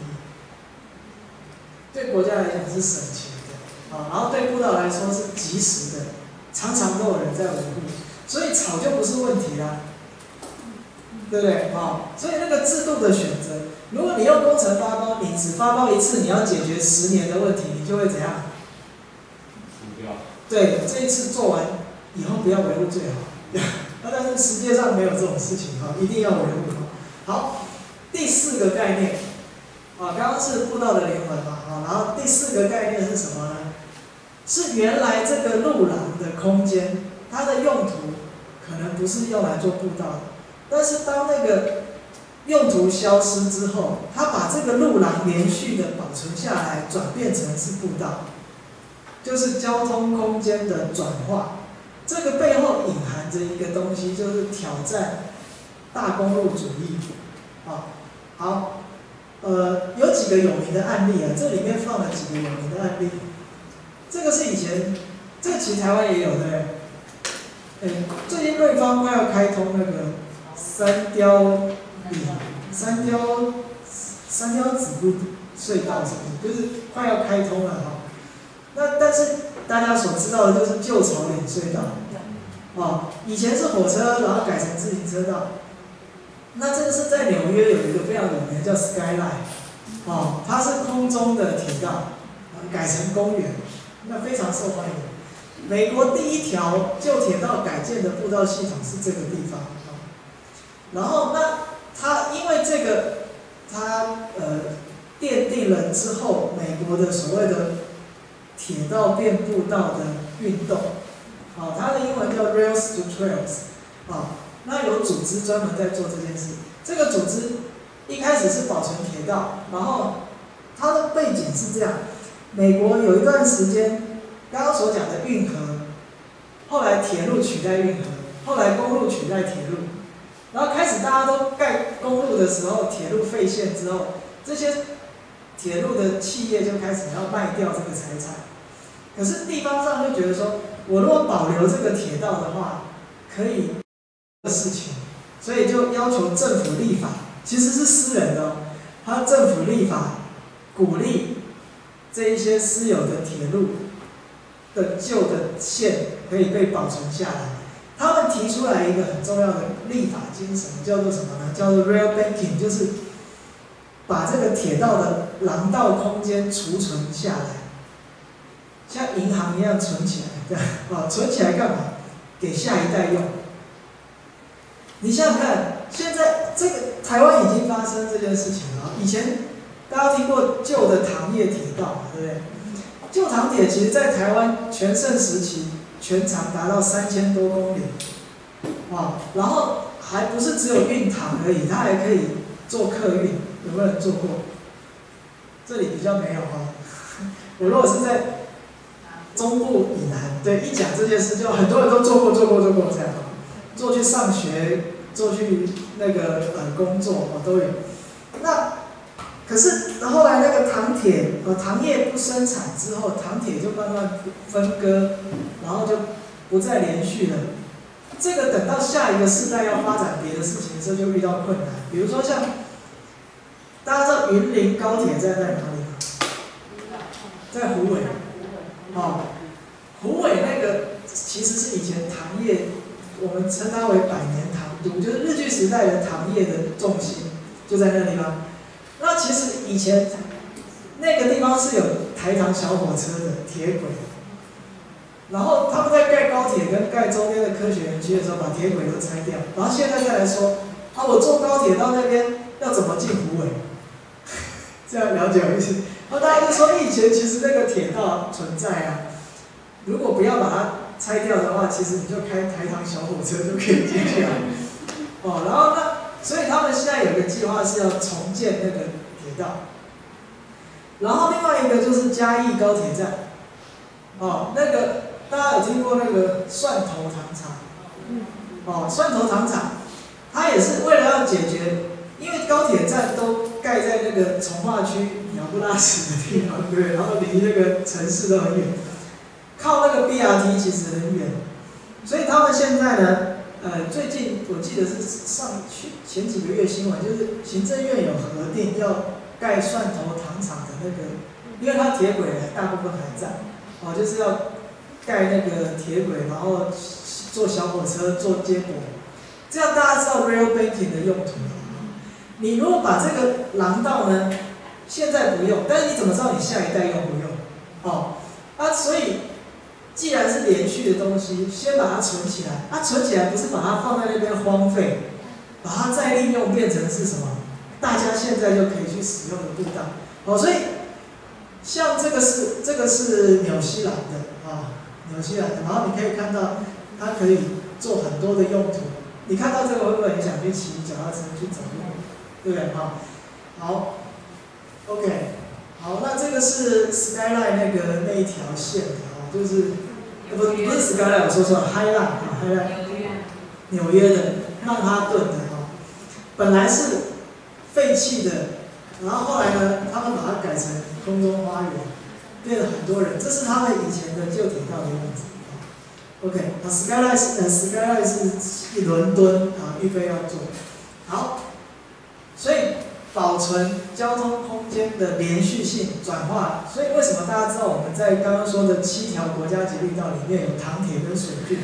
对国家来讲是省钱的。啊，然后对布道来说是及时的，常常都有人在维护，所以草就不是问题啦，对不对？啊，所以那个制度的选择，如果你用工程发包，你只发包一次，你要解决十年的问题，你就会怎样？对，这一次做完以后不要维护最好。那但是世界上没有这种事情哈，一定要维护好。好，第四个概念，啊，刚刚是步道的灵魂嘛，啊，然后第四个概念是什么呢？是原来这个路廊的空间，它的用途可能不是用来做步道的，但是当那个用途消失之后，它把这个路廊连续的保存下来，转变成是步道，就是交通空间的转化。这个背后隐含着一个东西，就是挑战大公路主义。啊，好，呃，有几个有名的案例啊，这里面放了几个有名的案例。这个是以前，这个其实台湾也有的？最近瑞芳快要开通那个三雕里三雕三雕子路隧道，是不是？就是快要开通了哈。那但是大家所知道的就是旧草岭隧道，哦，以前是火车，然后改成自行车道。那这个是在纽约有一个非常有名的叫 Skyline，哦，它是空中的铁道，改成公园。那非常受欢迎。美国第一条旧铁道改建的步道系统是这个地方啊。然后那它因为这个，它呃奠定了之后美国的所谓的铁道变步道的运动，啊，它的英文叫 Rails to Trails，啊，那有组织专门在做这件事。这个组织一开始是保存铁道，然后它的背景是这样。美国有一段时间，刚刚所讲的运河，后来铁路取代运河，后来公路取代铁路，然后开始大家都盖公路的时候，铁路废线之后，这些铁路的企业就开始要卖掉这个财产。可是地方上就觉得说，我如果保留这个铁道的话，可以的事情，所以就要求政府立法，其实是私人的，他政府立法鼓励这一些私有的铁路的旧的线可以被保存下来。他们提出来一个很重要的立法精神，叫做什么呢？叫做 rail banking，就是把这个铁道的廊道空间储存下来，像银行一样存起来，对啊，存起来干嘛？给下一代用。你想想看，现在这个台湾已经发生这件事情了。以前大家听过旧的糖业铁道嘛，对不对？旧糖铁其实，在台湾全盛时期。全长达到三千多公里，啊，然后还不是只有运糖而已，它还可以做客运，有没有人做过？这里比较没有哈。我如果是在中部以南，对，一讲这件事，就很多人都做过，做过，做过这样，做去上学，做去那个呃工作，我都有。那可是后来那个糖铁呃糖业不生产之后，糖铁就慢慢分割。然后就不再连续了。这个等到下一个世代要发展别的事情的时候，就遇到困难。比如说像大家知道云林高铁站在哪里吗？在湖尾。哦，湖尾那个其实是以前糖业，我们称它为百年糖都，就是日据时代的糖业的重心就在那地方。那其实以前那个地方是有台糖小火车的铁轨。然后他们在盖高铁跟盖周边的科学园区的时候，把铁轨都拆掉。然后现在再来说，啊，我坐高铁到那边要怎么进湖尾？这样了解意思？然后大家就说，以前其实那个铁道存在啊，如果不要把它拆掉的话，其实你就开台糖小火车就可以进去了。哦，然后那所以他们现在有个计划是要重建那个铁道。然后另外一个就是嘉义高铁站，哦，那个。大家有听过那个蒜头糖厂？哦，蒜头糖厂，它也是为了要解决，因为高铁站都盖在那个从化区鸟不拉屎的地方，对，然后离那个城市都很远，靠那个 BRT 其实很远，所以他们现在呢，呃，最近我记得是上去前几个月新闻，就是行政院有核定要盖蒜头糖厂的那个，因为它铁轨大部分还在，哦，就是要。盖那个铁轨，然后坐小火车坐接驳，这样大家知道 rail banking 的用途了你如果把这个廊道呢，现在不用，但是你怎么知道你下一代用不用？哦，啊，所以既然是连续的东西，先把它存起来。啊，存起来不是把它放在那边荒废，把它再利用变成是什么？大家现在就可以去使用的步道。哦，所以像这个是这个是纽西兰的啊。纽西兰的，然后你可以看到，它可以做很多的用途。你看到这个会不会很想去骑脚踏车去走路？对不对？哈，好，OK，好，那这个是 Skyline 那个那一条线啊，就是不不是 Skyline，我说错了，Highline 啊，Highline，纽约的曼哈顿的哈，本来是废弃的，然后后来呢，他们把它改成空中花园。变了很多人，这是他们以前的旧铁道的样子。OK，那 Skyline 是呃 Skyline 是伦敦啊，预备要做。好，所以保存交通空间的连续性转化。所以为什么大家知道我们在刚刚说的七条国家级绿道里面有糖铁跟水郡？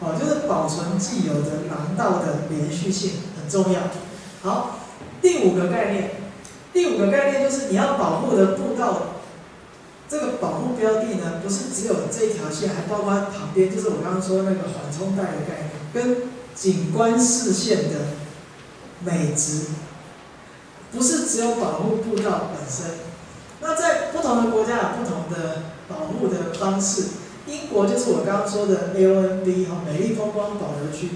哦，就是保存既有的廊道的连续性很重要。好，第五个概念，第五个概念就是你要保护的步道。这个保护标的呢，不是只有这一条线，还包括旁边，就是我刚刚说那个缓冲带的概念，跟景观视线的美值，不是只有保护步道本身。那在不同的国家有不同的保护的方式。英国就是我刚刚说的 A O N B 哈，美丽风光保留区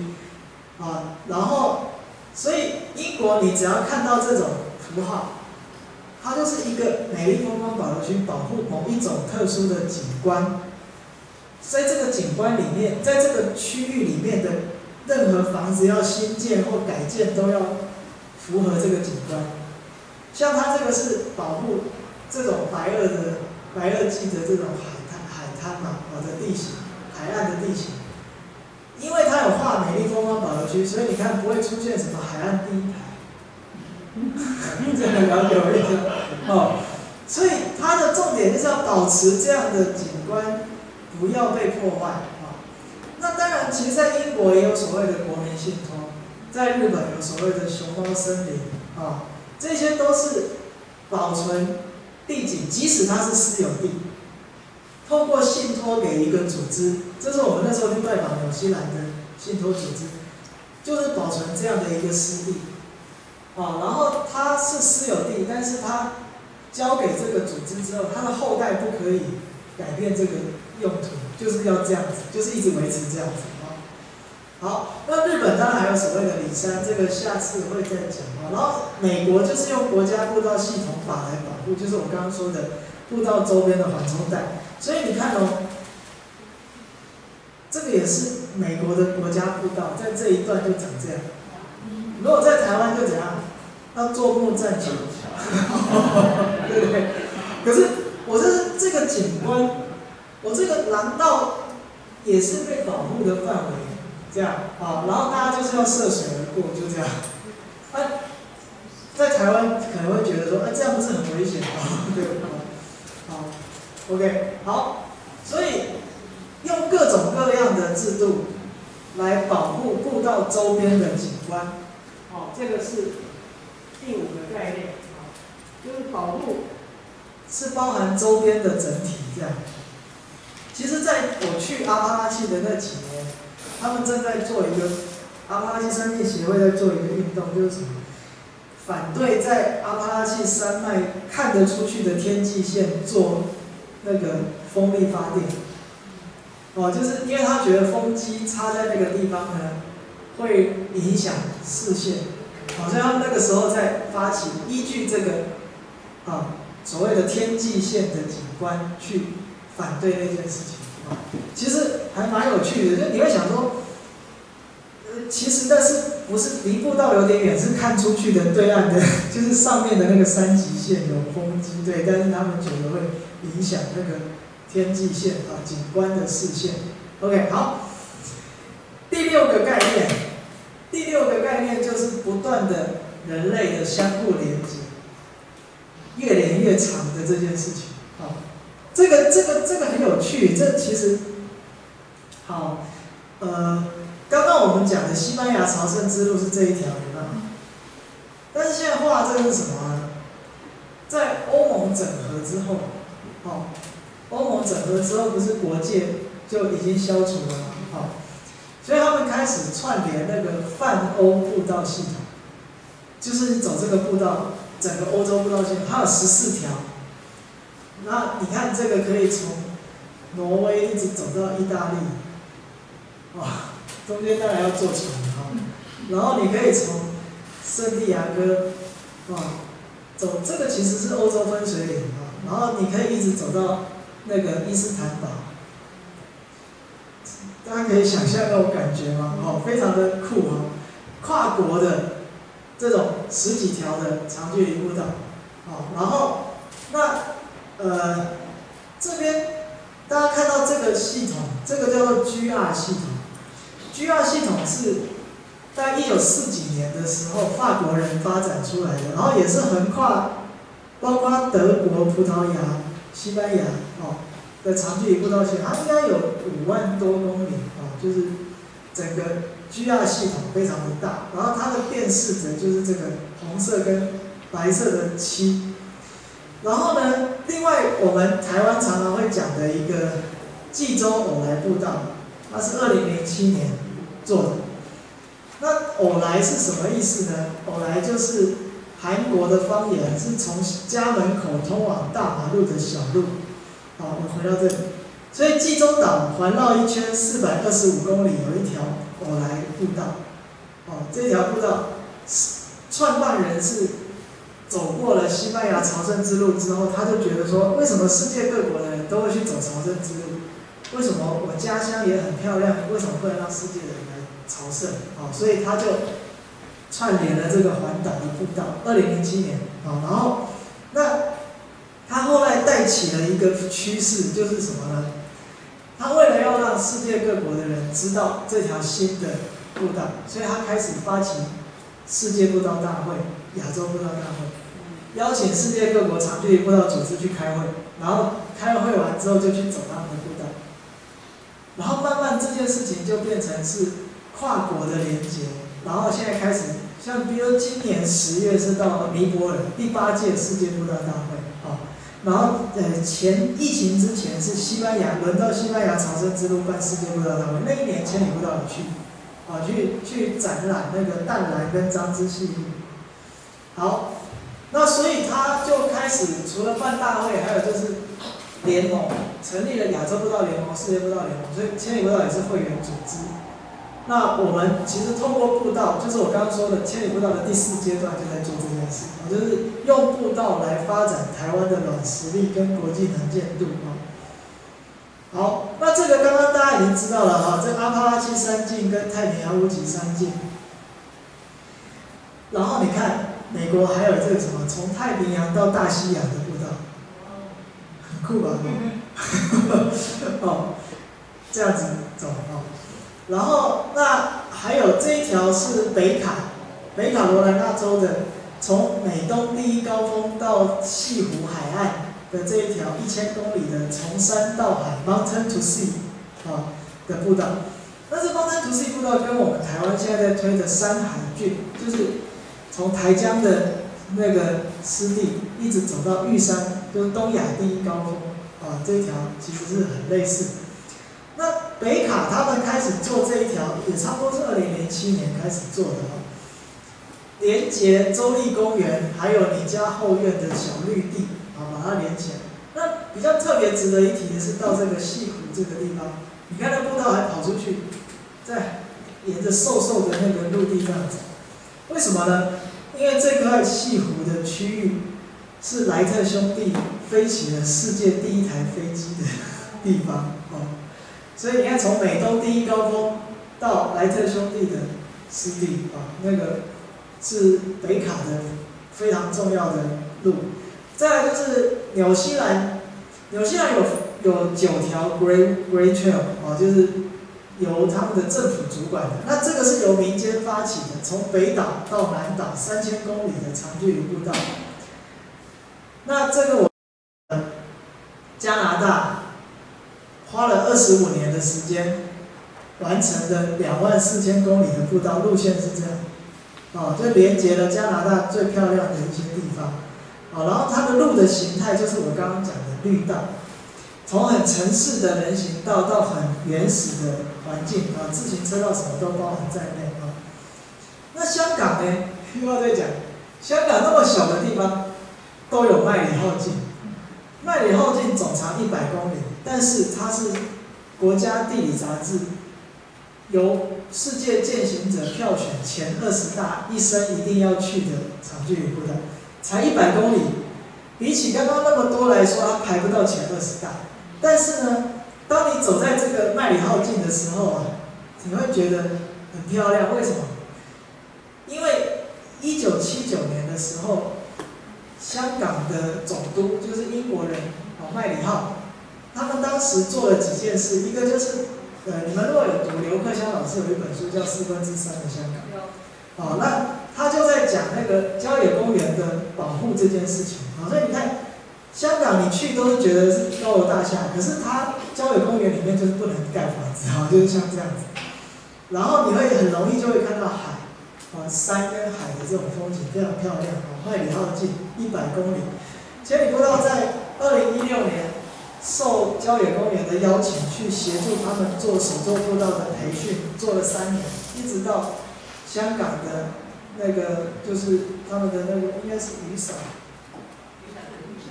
啊，然后所以英国你只要看到这种符号。它就是一个美丽风光保留区，保护某一种特殊的景观。在这个景观里面，在这个区域里面的任何房子要新建或改建，都要符合这个景观。像它这个是保护这种白垩的白垩纪的这种海滩海滩嘛，哦的地形，海岸的地形，因为它有画美丽风光保留区，所以你看不会出现什么海岸第一排，这个了解我意思哦。所以它的重点就是要保持这样的景观，不要被破坏啊。那当然，其实在英国也有所谓的国民信托，在日本有所谓的熊猫森林啊，这些都是保存地景，即使它是私有地，透过信托给一个组织，这是我们那时候去拜访纽西兰的信托组织，就是保存这样的一个私地啊。然后它是私有地，但是它交给这个组织之后，它的后代不可以改变这个用途，就是要这样子，就是一直维持这样子。好，那日本当然还有所谓的里山，这个下次会再讲啊。然后美国就是用国家步道系统法来保护，就是我刚刚说的步道周边的缓冲带。所以你看哦，这个也是美国的国家步道，在这一段就长这样。如果在台湾就怎样？要坐木栈桥。对不对？可是我这这个景观，我这个廊道也是被保护的范围，这样啊，然后大家就是要涉水而过，就这样。啊，在台湾可能会觉得说，哎，这样不是很危险吗？对不对？好，OK，好，所以用各种各样的制度来保护步道周边的景观，好，这个是第五个概念。就是保护，是包含周边的整体这样。其实，在我去阿帕拉契的那几年，他们正在做一个阿帕拉契山地协会在做一个运动，就是什么？反对在阿帕拉契山脉看得出去的天际线做那个风力发电。哦，就是因为他觉得风机插在那个地方呢，会影响视线。好像他们那个时候在发起，依据这个。啊，所谓的天际线的景观去反对那件事情，其实还蛮有趣的。就你会想说，呃，其实但是不是离步道有点远，是看出去的对岸的，就是上面的那个三级线有风机对，但是他们觉得会影响那个天际线啊景观的视线。OK，好，第六个概念，第六个概念就是不断的人类的相互连接。越连越长的这件事情，这个这个这个很有趣，这其实，好，呃，刚刚我们讲的西班牙朝圣之路是这一条，有没有？但是现在画这个是什么呢？在欧盟整合之后，好，欧盟整合之后不是国界就已经消除了吗？好，所以他们开始串联那个泛欧步道系统，就是走这个步道。整个欧洲步道线它有十四条，那你看这个可以从挪威一直走到意大利，哇，中间当然要坐船哈，然后你可以从圣地亚哥，哇，走这个其实是欧洲分水岭啊，然后你可以一直走到那个伊斯坦堡，大家可以想象那种感觉吗？哦，非常的酷哦，跨国的。这种十几条的长距离步道，好，然后那呃这边大家看到这个系统，这个叫做 GR 系统，GR 系统是在一九四几年的时候法国人发展出来的，然后也是横跨包括德国、葡萄牙、西班牙哦的长距离步道线，它应该有五万多公里啊，就是整个。GR 系统非常的大，然后它的辨识则就是这个红色跟白色的漆。然后呢，另外我们台湾常常会讲的一个济州偶来步道，它是二零零七年做的。那偶来是什么意思呢？偶来就是韩国的方言，是从家门口通往大马路的小路。好，我们回到这里。所以济州岛环绕一圈四百二十五公里，有一条。偶来步道，哦，这条步道是，创办人是走过了西班牙朝圣之路之后，他就觉得说，为什么世界各国的人都会去走朝圣之路？为什么我家乡也很漂亮？为什么不能让世界的人来朝圣？哦，所以他就串联了这个环岛的步道。二零零七年，哦，然后那他后来带起了一个趋势，就是什么呢？他为了要让世界各国的人知道这条新的步道，所以他开始发起世界步道大会、亚洲步道大会，邀请世界各国长距离步道组织去开会，然后开会完之后就去走他们的步道，然后慢慢这件事情就变成是跨国的连接，然后现在开始。像比如今年十月是到尼泊尔第八届世界步道大会啊，然后呃前疫情之前是西班牙轮到西班牙朝圣之路办世界步道大会，那一年千里步道有去，啊去去展览那个淡蓝跟张之细路，好，那所以他就开始除了办大会，还有就是联盟成立了亚洲步道联盟、世界步道联盟，所以千里步道也是会员组织。那我们其实通过步道，就是我刚刚说的千里步道的第四阶段，就在做这件事，就是用步道来发展台湾的软实力跟国际能见度啊。好，那这个刚刚大家已经知道了哈，这阿帕拉契山径跟太平洋屋脊山径。然后你看，美国还有这个什么，从太平洋到大西洋的步道，很酷吧？哦，这样子走哦。然后，那还有这一条是北卡，北卡罗来纳州的，从美东第一高峰到西湖海岸的这一条一千公里的从山到海 （Mountain to Sea） 啊的步道。但是 Mountain to Sea 步道跟我们台湾现在在推的山海郡，就是从台江的那个湿地一直走到玉山，就是东亚第一高峰啊，这一条其实是很类似。那北卡他们开始做这一条，也差不多是二零零七年开始做的哦。连接州立公园，还有你家后院的小绿地，啊，把它连起来。那比较特别值得一提的是，到这个西湖这个地方，你看那步道还跑出去，在沿着瘦瘦的那个陆地这样走。为什么呢？因为这块西湖的区域是莱特兄弟飞起了世界第一台飞机的地方哦。所以你看，从美东第一高峰到莱特兄弟的湿地啊，那个是北卡的非常重要的路。再来就是纽西兰，纽西兰有有九条 Great Great Trail 啊，就是由他们的政府主管的。那这个是由民间发起的，从北岛到南岛三千公里的长距离步道。那这个我加拿大。花了二十五年的时间完成的两万四千公里的步道路线是这样，哦，就连接了加拿大最漂亮的一些地方，哦，然后它的路的形态就是我刚刚讲的绿道，从很城市的人行道到很原始的环境啊，自行车道什么都包含在内啊。那香港呢？又要再讲，香港那么小的地方都有麦理浩径，麦理浩径总长一百公里。但是它是国家地理杂志由世界践行者票选前二十大一生一定要去的长距离步道，才一百公里，比起刚刚那么多来说，它排不到前二十大。但是呢，当你走在这个麦里浩径的时候啊，你会觉得很漂亮。为什么？因为一九七九年的时候，香港的总督就是英国人哦，麦里浩。他们当时做了几件事，一个就是，呃，你们如果有读刘克湘老师有一本书叫《四分之三的香港》，哦，那他就在讲那个郊野公园的保护这件事情。好，所以你看，香港你去都是觉得是高楼大厦，可是它郊野公园里面就是不能盖房子，啊，就是像这样子。然后你会很容易就会看到海，啊，山跟海的这种风景非常漂亮。哦，麦里浩径一百公里，千里步道在二零一六年。受郊野公园的邀请去协助他们做手作步道的培训，做了三年，一直到香港的那个就是他们的那个应该是雨伞，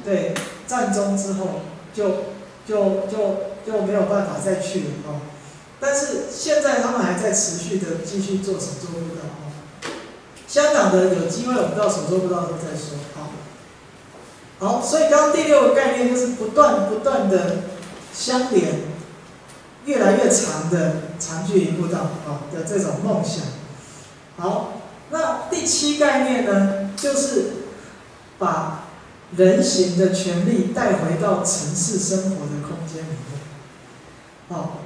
对，战中之后就就就就没有办法再去了哦。但是现在他们还在持续的继续做手作步道哦。香港的有机会我们到手作步道时候再说。好，所以刚刚第六个概念就是不断不断的相连，越来越长的长距离步道啊的这种梦想。好，那第七概念呢，就是把人形的权利带回到城市生活的空间里面。好，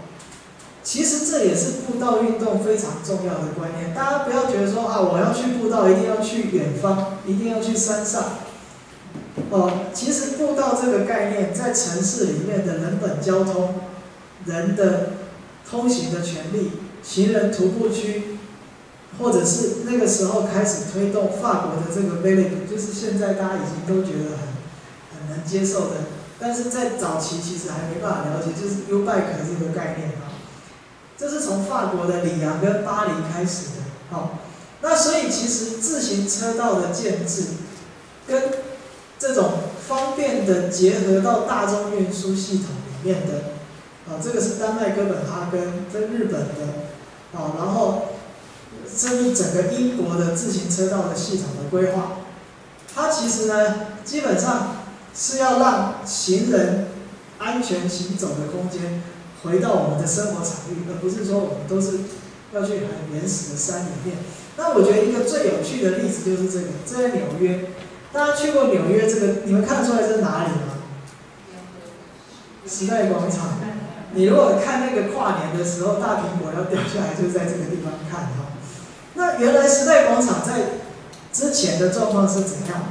其实这也是步道运动非常重要的观念。大家不要觉得说啊，我要去步道一定要去远方，一定要去山上。哦，其实步道这个概念在城市里面的人本交通、人的通行的权利、行人徒步区，或者是那个时候开始推动法国的这个 village，就是现在大家已经都觉得很很能接受的，但是在早期其实还没办法了解，就是 U bike 这个概念啊，这是从法国的里昂跟巴黎开始的。好，那所以其实自行车道的建制跟这种方便的结合到大众运输系统里面的，啊，这个是丹麦哥本哈根跟日本的，啊，然后甚至整个英国的自行车道的系统的规划，它其实呢，基本上是要让行人安全行走的空间回到我们的生活场域，而不是说我们都是要去很原始的山里面。那我觉得一个最有趣的例子就是这个，这在纽约。大家去过纽约这个，你们看得出来是哪里吗？时代广场。你如果看那个跨年的时候，大苹果要掉下来，就在这个地方看哈。那原来时代广场在之前的状况是怎样？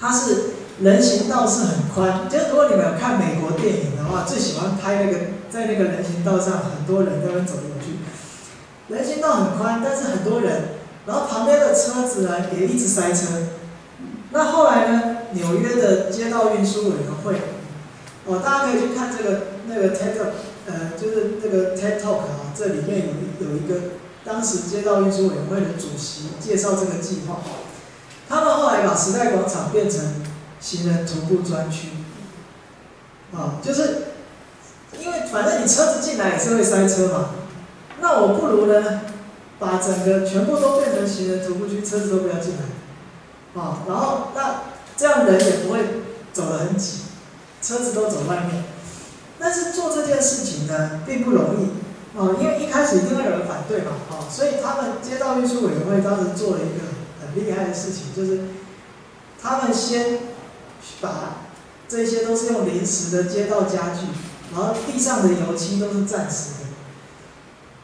它是人行道是很宽，就如果你们有看美国电影的话，最喜欢拍那个在那个人行道上很多人在那走来走去。人行道很宽，但是很多人，然后旁边的车子呢也一直塞车。那后来呢？纽约的街道运输委员会，哦，大家可以去看这个那个 TED，呃，就是那个 TED Talk 啊，这里面有有一个当时街道运输委员会的主席介绍这个计划。他们后来把时代广场变成行人徒步专区，啊，就是因为反正你车子进来也是会塞车嘛，那我不如呢，把整个全部都变成行人徒步区，车子都不要进来。啊，然后那这样人也不会走得很挤，车子都走外面。但是做这件事情呢，并不容易啊，因为一开始一定会有人反对嘛，啊，所以他们街道运输委员会当时做了一个很厉害的事情，就是他们先把这些都是用临时的街道家具，然后地上的油漆都是暂时的。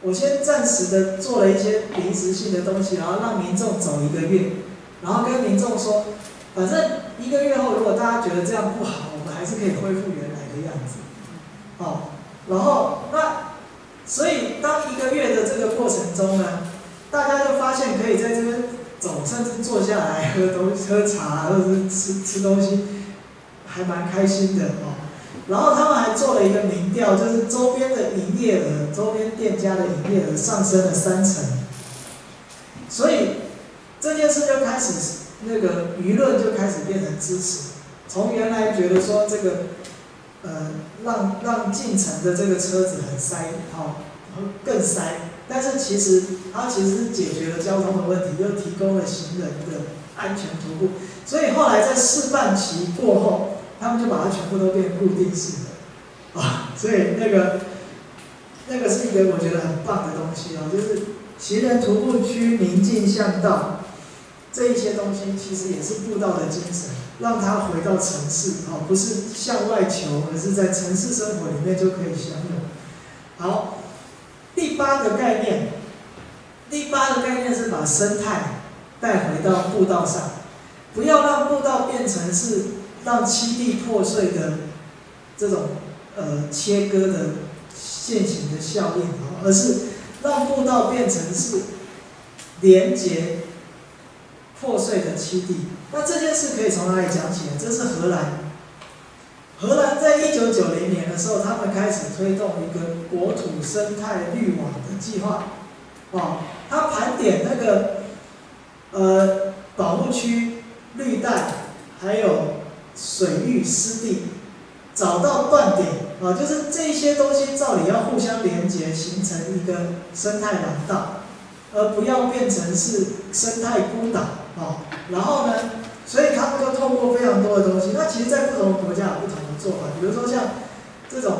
我先暂时的做了一些临时性的东西，然后让民众走一个月。然后跟民众说，反正一个月后，如果大家觉得这样不好，我们还是可以恢复原来的样子，哦。然后那，所以当一个月的这个过程中呢，大家就发现可以在这边走，甚至坐下来喝东喝茶或者是吃吃东西，还蛮开心的哦。然后他们还做了一个民调，就是周边的营业额，周边店家的营业额上升了三成，所以。这件事就开始，那个舆论就开始变成支持。从原来觉得说这个，呃，让让进城的这个车子很塞，好，更塞。但是其实它其实是解决了交通的问题，又提供了行人的安全徒步。所以后来在示范期过后，他们就把它全部都变固定式的，啊，所以那个那个是一个我觉得很棒的东西哦，就是行人徒步区宁静巷道。这一些东西其实也是步道的精神，让它回到城市，哦，不是向外求，而是在城市生活里面就可以享有。好，第八个概念，第八个概念是把生态带回到步道上，不要让步道变成是让七地破碎的这种呃切割的线形的效应，而是让步道变成是连接。破碎的基地，那这件事可以从哪里讲起呢？这是荷兰。荷兰在一九九零年的时候，他们开始推动一个国土生态绿网的计划。哦，他盘点那个呃保护区、绿带，还有水域湿地，找到断点啊，就是这些东西照理要互相连接，形成一个生态廊道，而不要变成是生态孤岛。哦，然后呢？所以他们就透过非常多的东西。那其实，在不同的国家有不同的做法。比如说像这种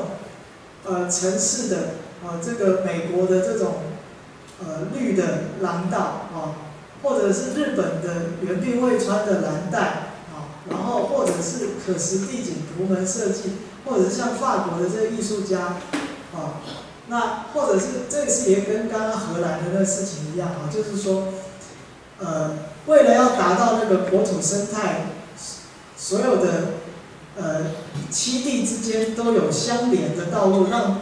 呃城市的啊，这个美国的这种呃绿的廊道啊，或者是日本的原并未川的蓝带啊，然后或者是可实地景图门设计，或者是像法国的这些艺术家，啊，那或者是这次也跟刚刚荷兰的那个事情一样啊，就是说，呃，为了要达到那个国土生态，所有的呃栖地之间都有相连的道路，让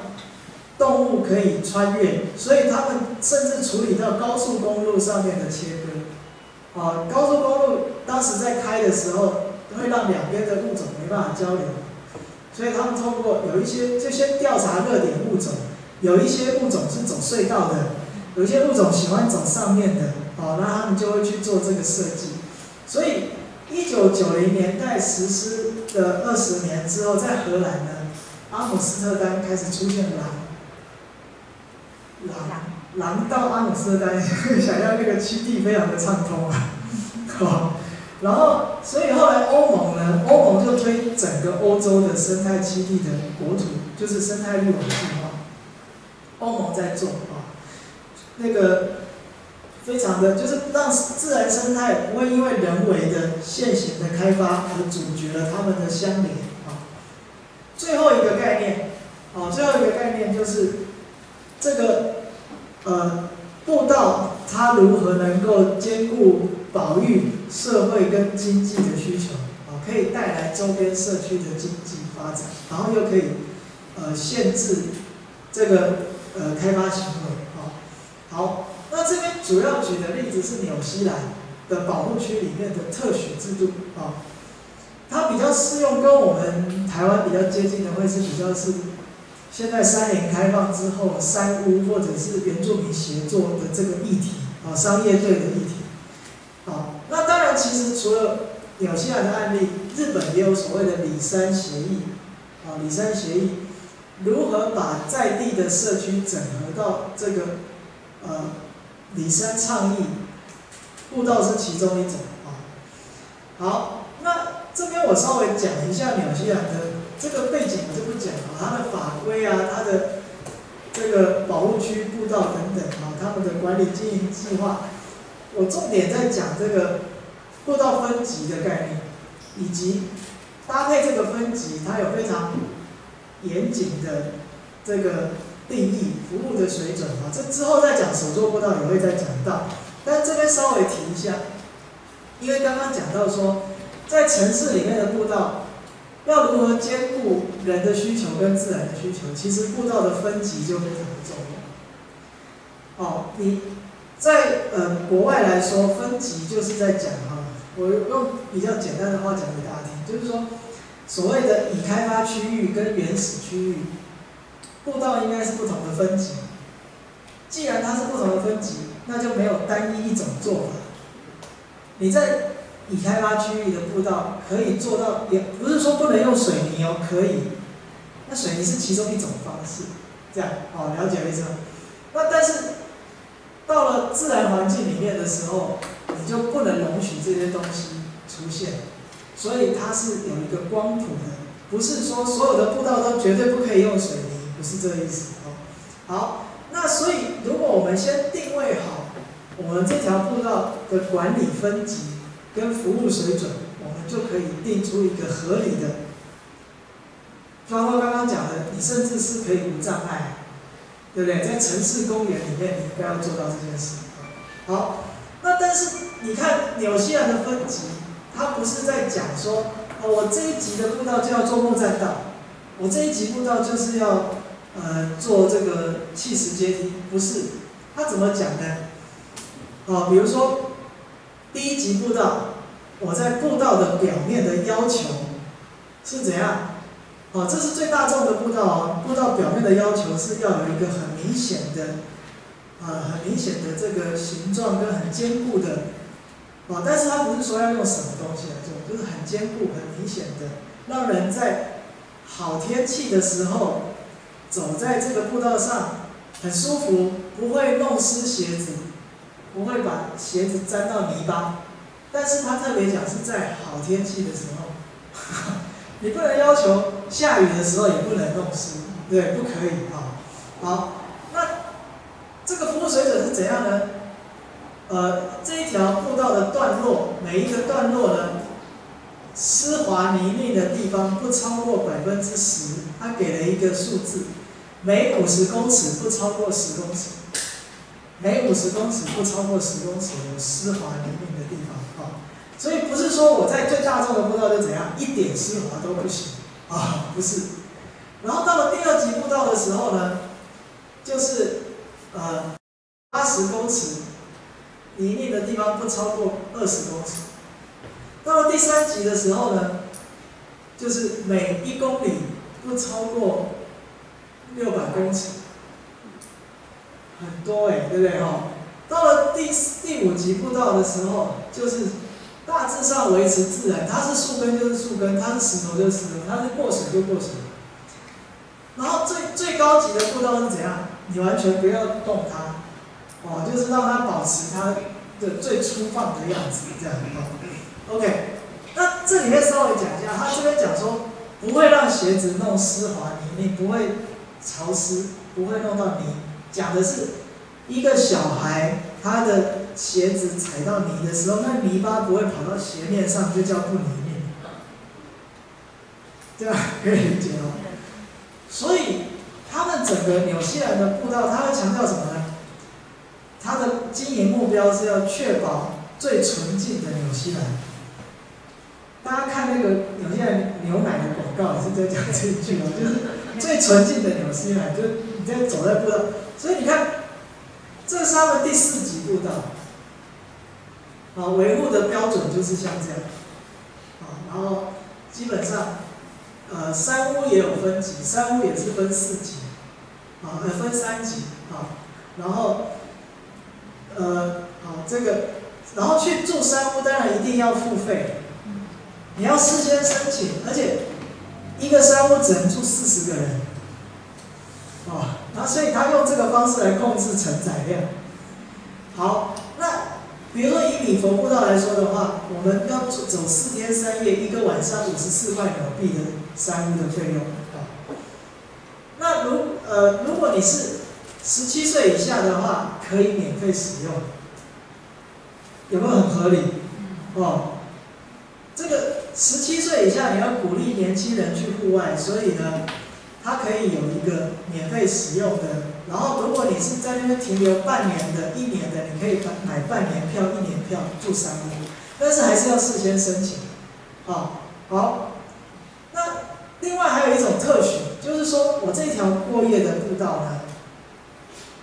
动物可以穿越，所以他们甚至处理到高速公路上面的切割，啊，高速公路当时在开的时候，会让两边的物种没办法交流，所以他们通过有一些就先调查热点物种，有一些物种是走隧道的，有一些物种喜欢走上面的，哦，那他们就会去做这个设计，所以一九九零年代实施的二十年之后，在荷兰呢，阿姆斯特丹开始出现狼。狼狼到阿姆斯特丹，想要那个栖地非常的畅通啊，好，然后所以后来欧盟呢，欧盟就推整个欧洲的生态基地的国土，就是生态绿网计划，欧盟在做啊，那个非常的就是让自然生态不会因为人为的现行的开发而阻绝了它们的相连啊。最后一个概念，啊，最后一个概念就是这个。呃，步道它如何能够兼顾保育社会跟经济的需求啊？可以带来周边社区的经济发展，然后又可以呃限制这个呃开发行为啊。好，那这边主要举的例子是纽西兰的保护区里面的特许制度啊，它比较适用跟我们台湾比较接近的，会是比较是。现在三林开放之后，三屋或者是原住民协作的这个议题啊，商业队的议题，啊，那当然其实除了纽西兰的案例，日本也有所谓的里山协议，啊，里山协议如何把在地的社区整合到这个呃里山倡议，步道是其中一种啊。好，那这边我稍微讲一下纽西兰的。这个背景我就不讲了，它的法规啊，它的这个保护区步道等等啊，他们的管理经营计划，我重点在讲这个步道分级的概念，以及搭配这个分级，它有非常严谨的这个定义服务的水准啊。这之后再讲手作步道也会再讲到，但这边稍微提一下，因为刚刚讲到说，在城市里面的步道。要如何兼顾人的需求跟自然的需求？其实步道的分级就非常的重要。哦，你在呃国外来说，分级就是在讲哈，我用比较简单的话讲给大家听，就是说所谓的已开发区域跟原始区域，步道应该是不同的分级。既然它是不同的分级，那就没有单一一种做法。你在已开发区域的步道可以做到，也不是说不能用水泥哦，可以。那水泥是其中一种方式，这样哦，了解意思吗？那但是到了自然环境里面的时候，你就不能容许这些东西出现，所以它是有一个光谱的，不是说所有的步道都绝对不可以用水泥，不是这个意思哦。好，那所以如果我们先定位好我们这条步道的管理分级。跟服务水准，我们就可以定出一个合理的。包括刚刚讲的，你甚至是可以无障碍，对不对？在城市公园里面，你应该要做到这件事。好，那但是你看纽西兰的分级，他不是在讲说，哦，我这一级的步道就要做木栈道，我这一级步道就是要呃做这个砌石阶梯，不是。他怎么讲呢？哦，比如说。第一级步道，我在步道的表面的要求是怎样？哦，这是最大众的步道哦。步道表面的要求是要有一个很明显的，啊，很明显的这个形状跟很坚固的，啊，但是它不是说要用什么东西来做，就是很坚固、很明显的，让人在好天气的时候走在这个步道上很舒服，不会弄湿鞋子。不会把鞋子沾到泥巴，但是他特别讲是在好天气的时候，你不能要求下雨的时候也不能弄湿，对，不可以啊。好，那这个服务水准是怎样呢？呃，这一条步道的段落，每一个段落呢，湿滑泥泞的地方不超过百分之十，他给了一个数字，每五十公尺不超过十公尺，每五十公尺不超过十公尺有湿滑泥泞的地方啊，所以不是说我在最大众的步道就怎样，一点湿滑都不行啊，不是。然后到了第二级步道的时候呢，就是呃八十公尺泥泞的地方不超过二十公尺。到了第三级的时候呢，就是每一公里不超过六百公尺，很多哎，对不对哈？到了第第五级步道的时候，就是大致上维持自然，它是树根就是树根，它是石头就是石头，它是过水就过水。然后最最高级的步道是怎样？你完全不要动它，哦，就是让它保持它的最粗放的样子，这样哦。OK，那这里面稍微讲一下，他这边讲说不会让鞋子弄湿滑泥泞，不会潮湿，不会弄到泥。讲的是一个小孩他的鞋子踩到泥的时候，那泥巴不会跑到鞋面上，就叫不泥泞。对吧 可以理解吗？所以他们整个纽西兰的步道，他会强调什么呢？他的经营目标是要确保最纯净的纽西兰。大家看那个纽西兰牛奶的广告也是在讲这一句哦，就是最纯净的纽西兰，就你在走在步道，所以你看，这是他们第四级步道，啊，维护的标准就是像这样，啊，然后基本上，呃，山屋也有分级，山屋也是分四级，啊，呃，分三级，啊，然后，呃，好，这个，然后去住山屋当然一定要付费。你要事先申请，而且一个山屋只能住四十个人，哦，那所以他用这个方式来控制承载量。好，那比如说以礼佛步道来说的话，我们要走走四天三夜，一个晚上五十四块纽币的山屋的费用，啊，那如呃如果你是十七岁以下的话，可以免费使用，有没有很合理？哦。这个十七岁以下，你要鼓励年轻人去户外，所以呢，它可以有一个免费使用的。然后，如果你是在那边停留半年的、一年的，你可以买半年票、一年票住三屋，但是还是要事先申请。好，好。那另外还有一种特许，就是说我这条过夜的步道呢。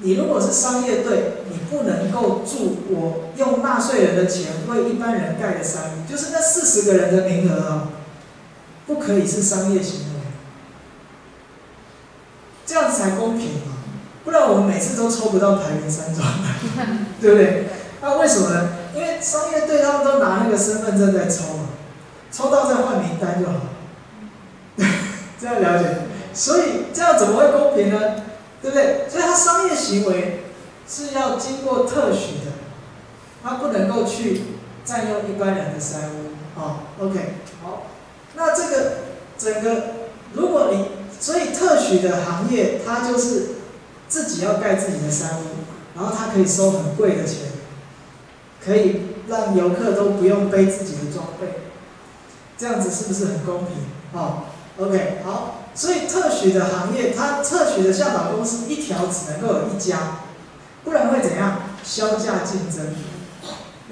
你如果是商业队，你不能够住我用纳税人的钱为一般人盖的山，就是那四十个人的名额啊，不可以是商业行为，这样子才公平嘛，不然我们每次都抽不到排名山庄，对不对？那为什么呢？因为商业队他们都拿那个身份证在抽嘛，抽到再换名单就好，这样了解？所以这样怎么会公平呢？对不对？所以它商业行为是要经过特许的，它不能够去占用一般人的山屋哦。OK，好，那这个整个，如果你所以特许的行业，它就是自己要盖自己的山屋，然后它可以收很贵的钱，可以让游客都不用背自己的装备，这样子是不是很公平哦？OK，好。所以特许的行业，它特许的向导公司一条只能够有一家，不然会怎样？销价竞争。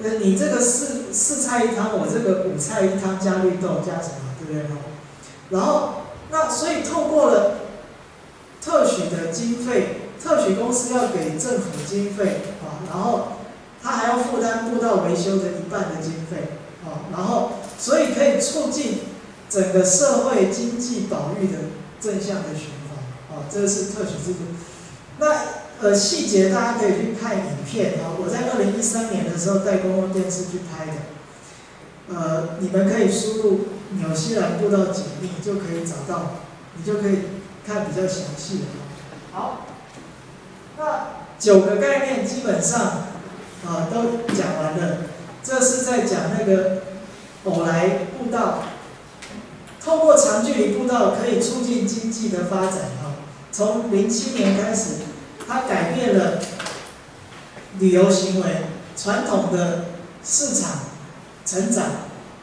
呃，你这个四四菜一汤，我这个五菜一汤加绿豆加什么，对不对？然后，那所以透过了特许的经费，特许公司要给政府经费啊，然后他还要负担步道维修的一半的经费啊，然后所以可以促进。整个社会经济保育的正向的循环，啊，这个是特许制度。那呃细节大家可以去看影片啊，我在二零一三年的时候带公共电视去拍的，呃，你们可以输入纽西兰步道解密就可以找到，你就可以看比较详细的。好，那九个概念基本上啊都讲完了，这是在讲那个偶来步道。透过长距离步道可以促进经济的发展啊！从零七年开始，它改变了旅游行为，传统的市场成长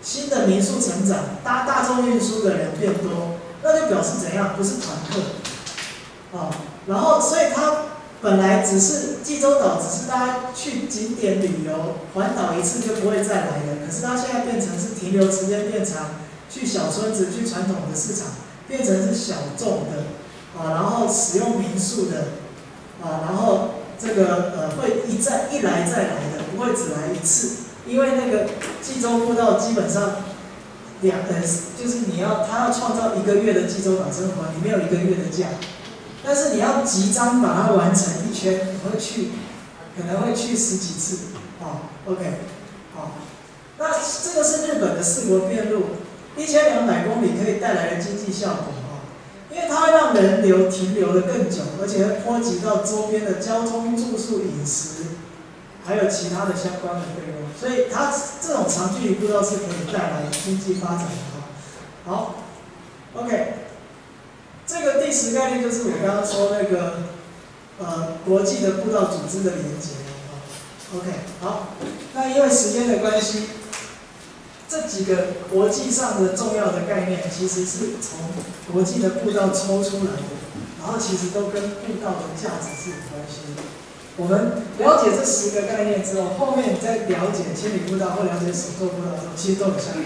新的民宿成长，搭大众运输的人变多，那就表示怎样？不是团客，啊，然后所以它本来只是济州岛，只是大家去景点旅游环岛一次就不会再来了，可是它现在变成是停留时间变长，去小村子、去传统的市场，变成是小众的，啊，然后使用民宿的，啊，然后这个呃会一再一来再来的，不会只来一次。因为那个济州步道基本上两呃，就是你要他要创造一个月的济州岛生活，你没有一个月的假，但是你要集章把它完成一圈，你会去，可能会去十几次，哦，OK，好，那这个是日本的四国遍路，一千两百公里可以带来的经济效果啊，因为它会让人流停留的更久，而且会波及到周边的交通、住宿、饮食。还有其他的相关的费用，所以它这种长距离步道是可以带来经济发展的哈。好，OK，这个第十概念就是我刚刚说那个呃国际的步道组织的连接啊。OK，好，那因为时间的关系，这几个国际上的重要的概念其实是从国际的步道抽出来的，然后其实都跟步道的价值是有关系的。我们了解这十个概念之后，后面再了解千里步道或了解手作步道时候，其实都有相关。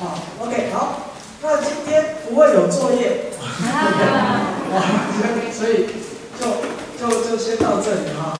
好，OK，好，那今天不会有作业，所以就就就先到这里哈。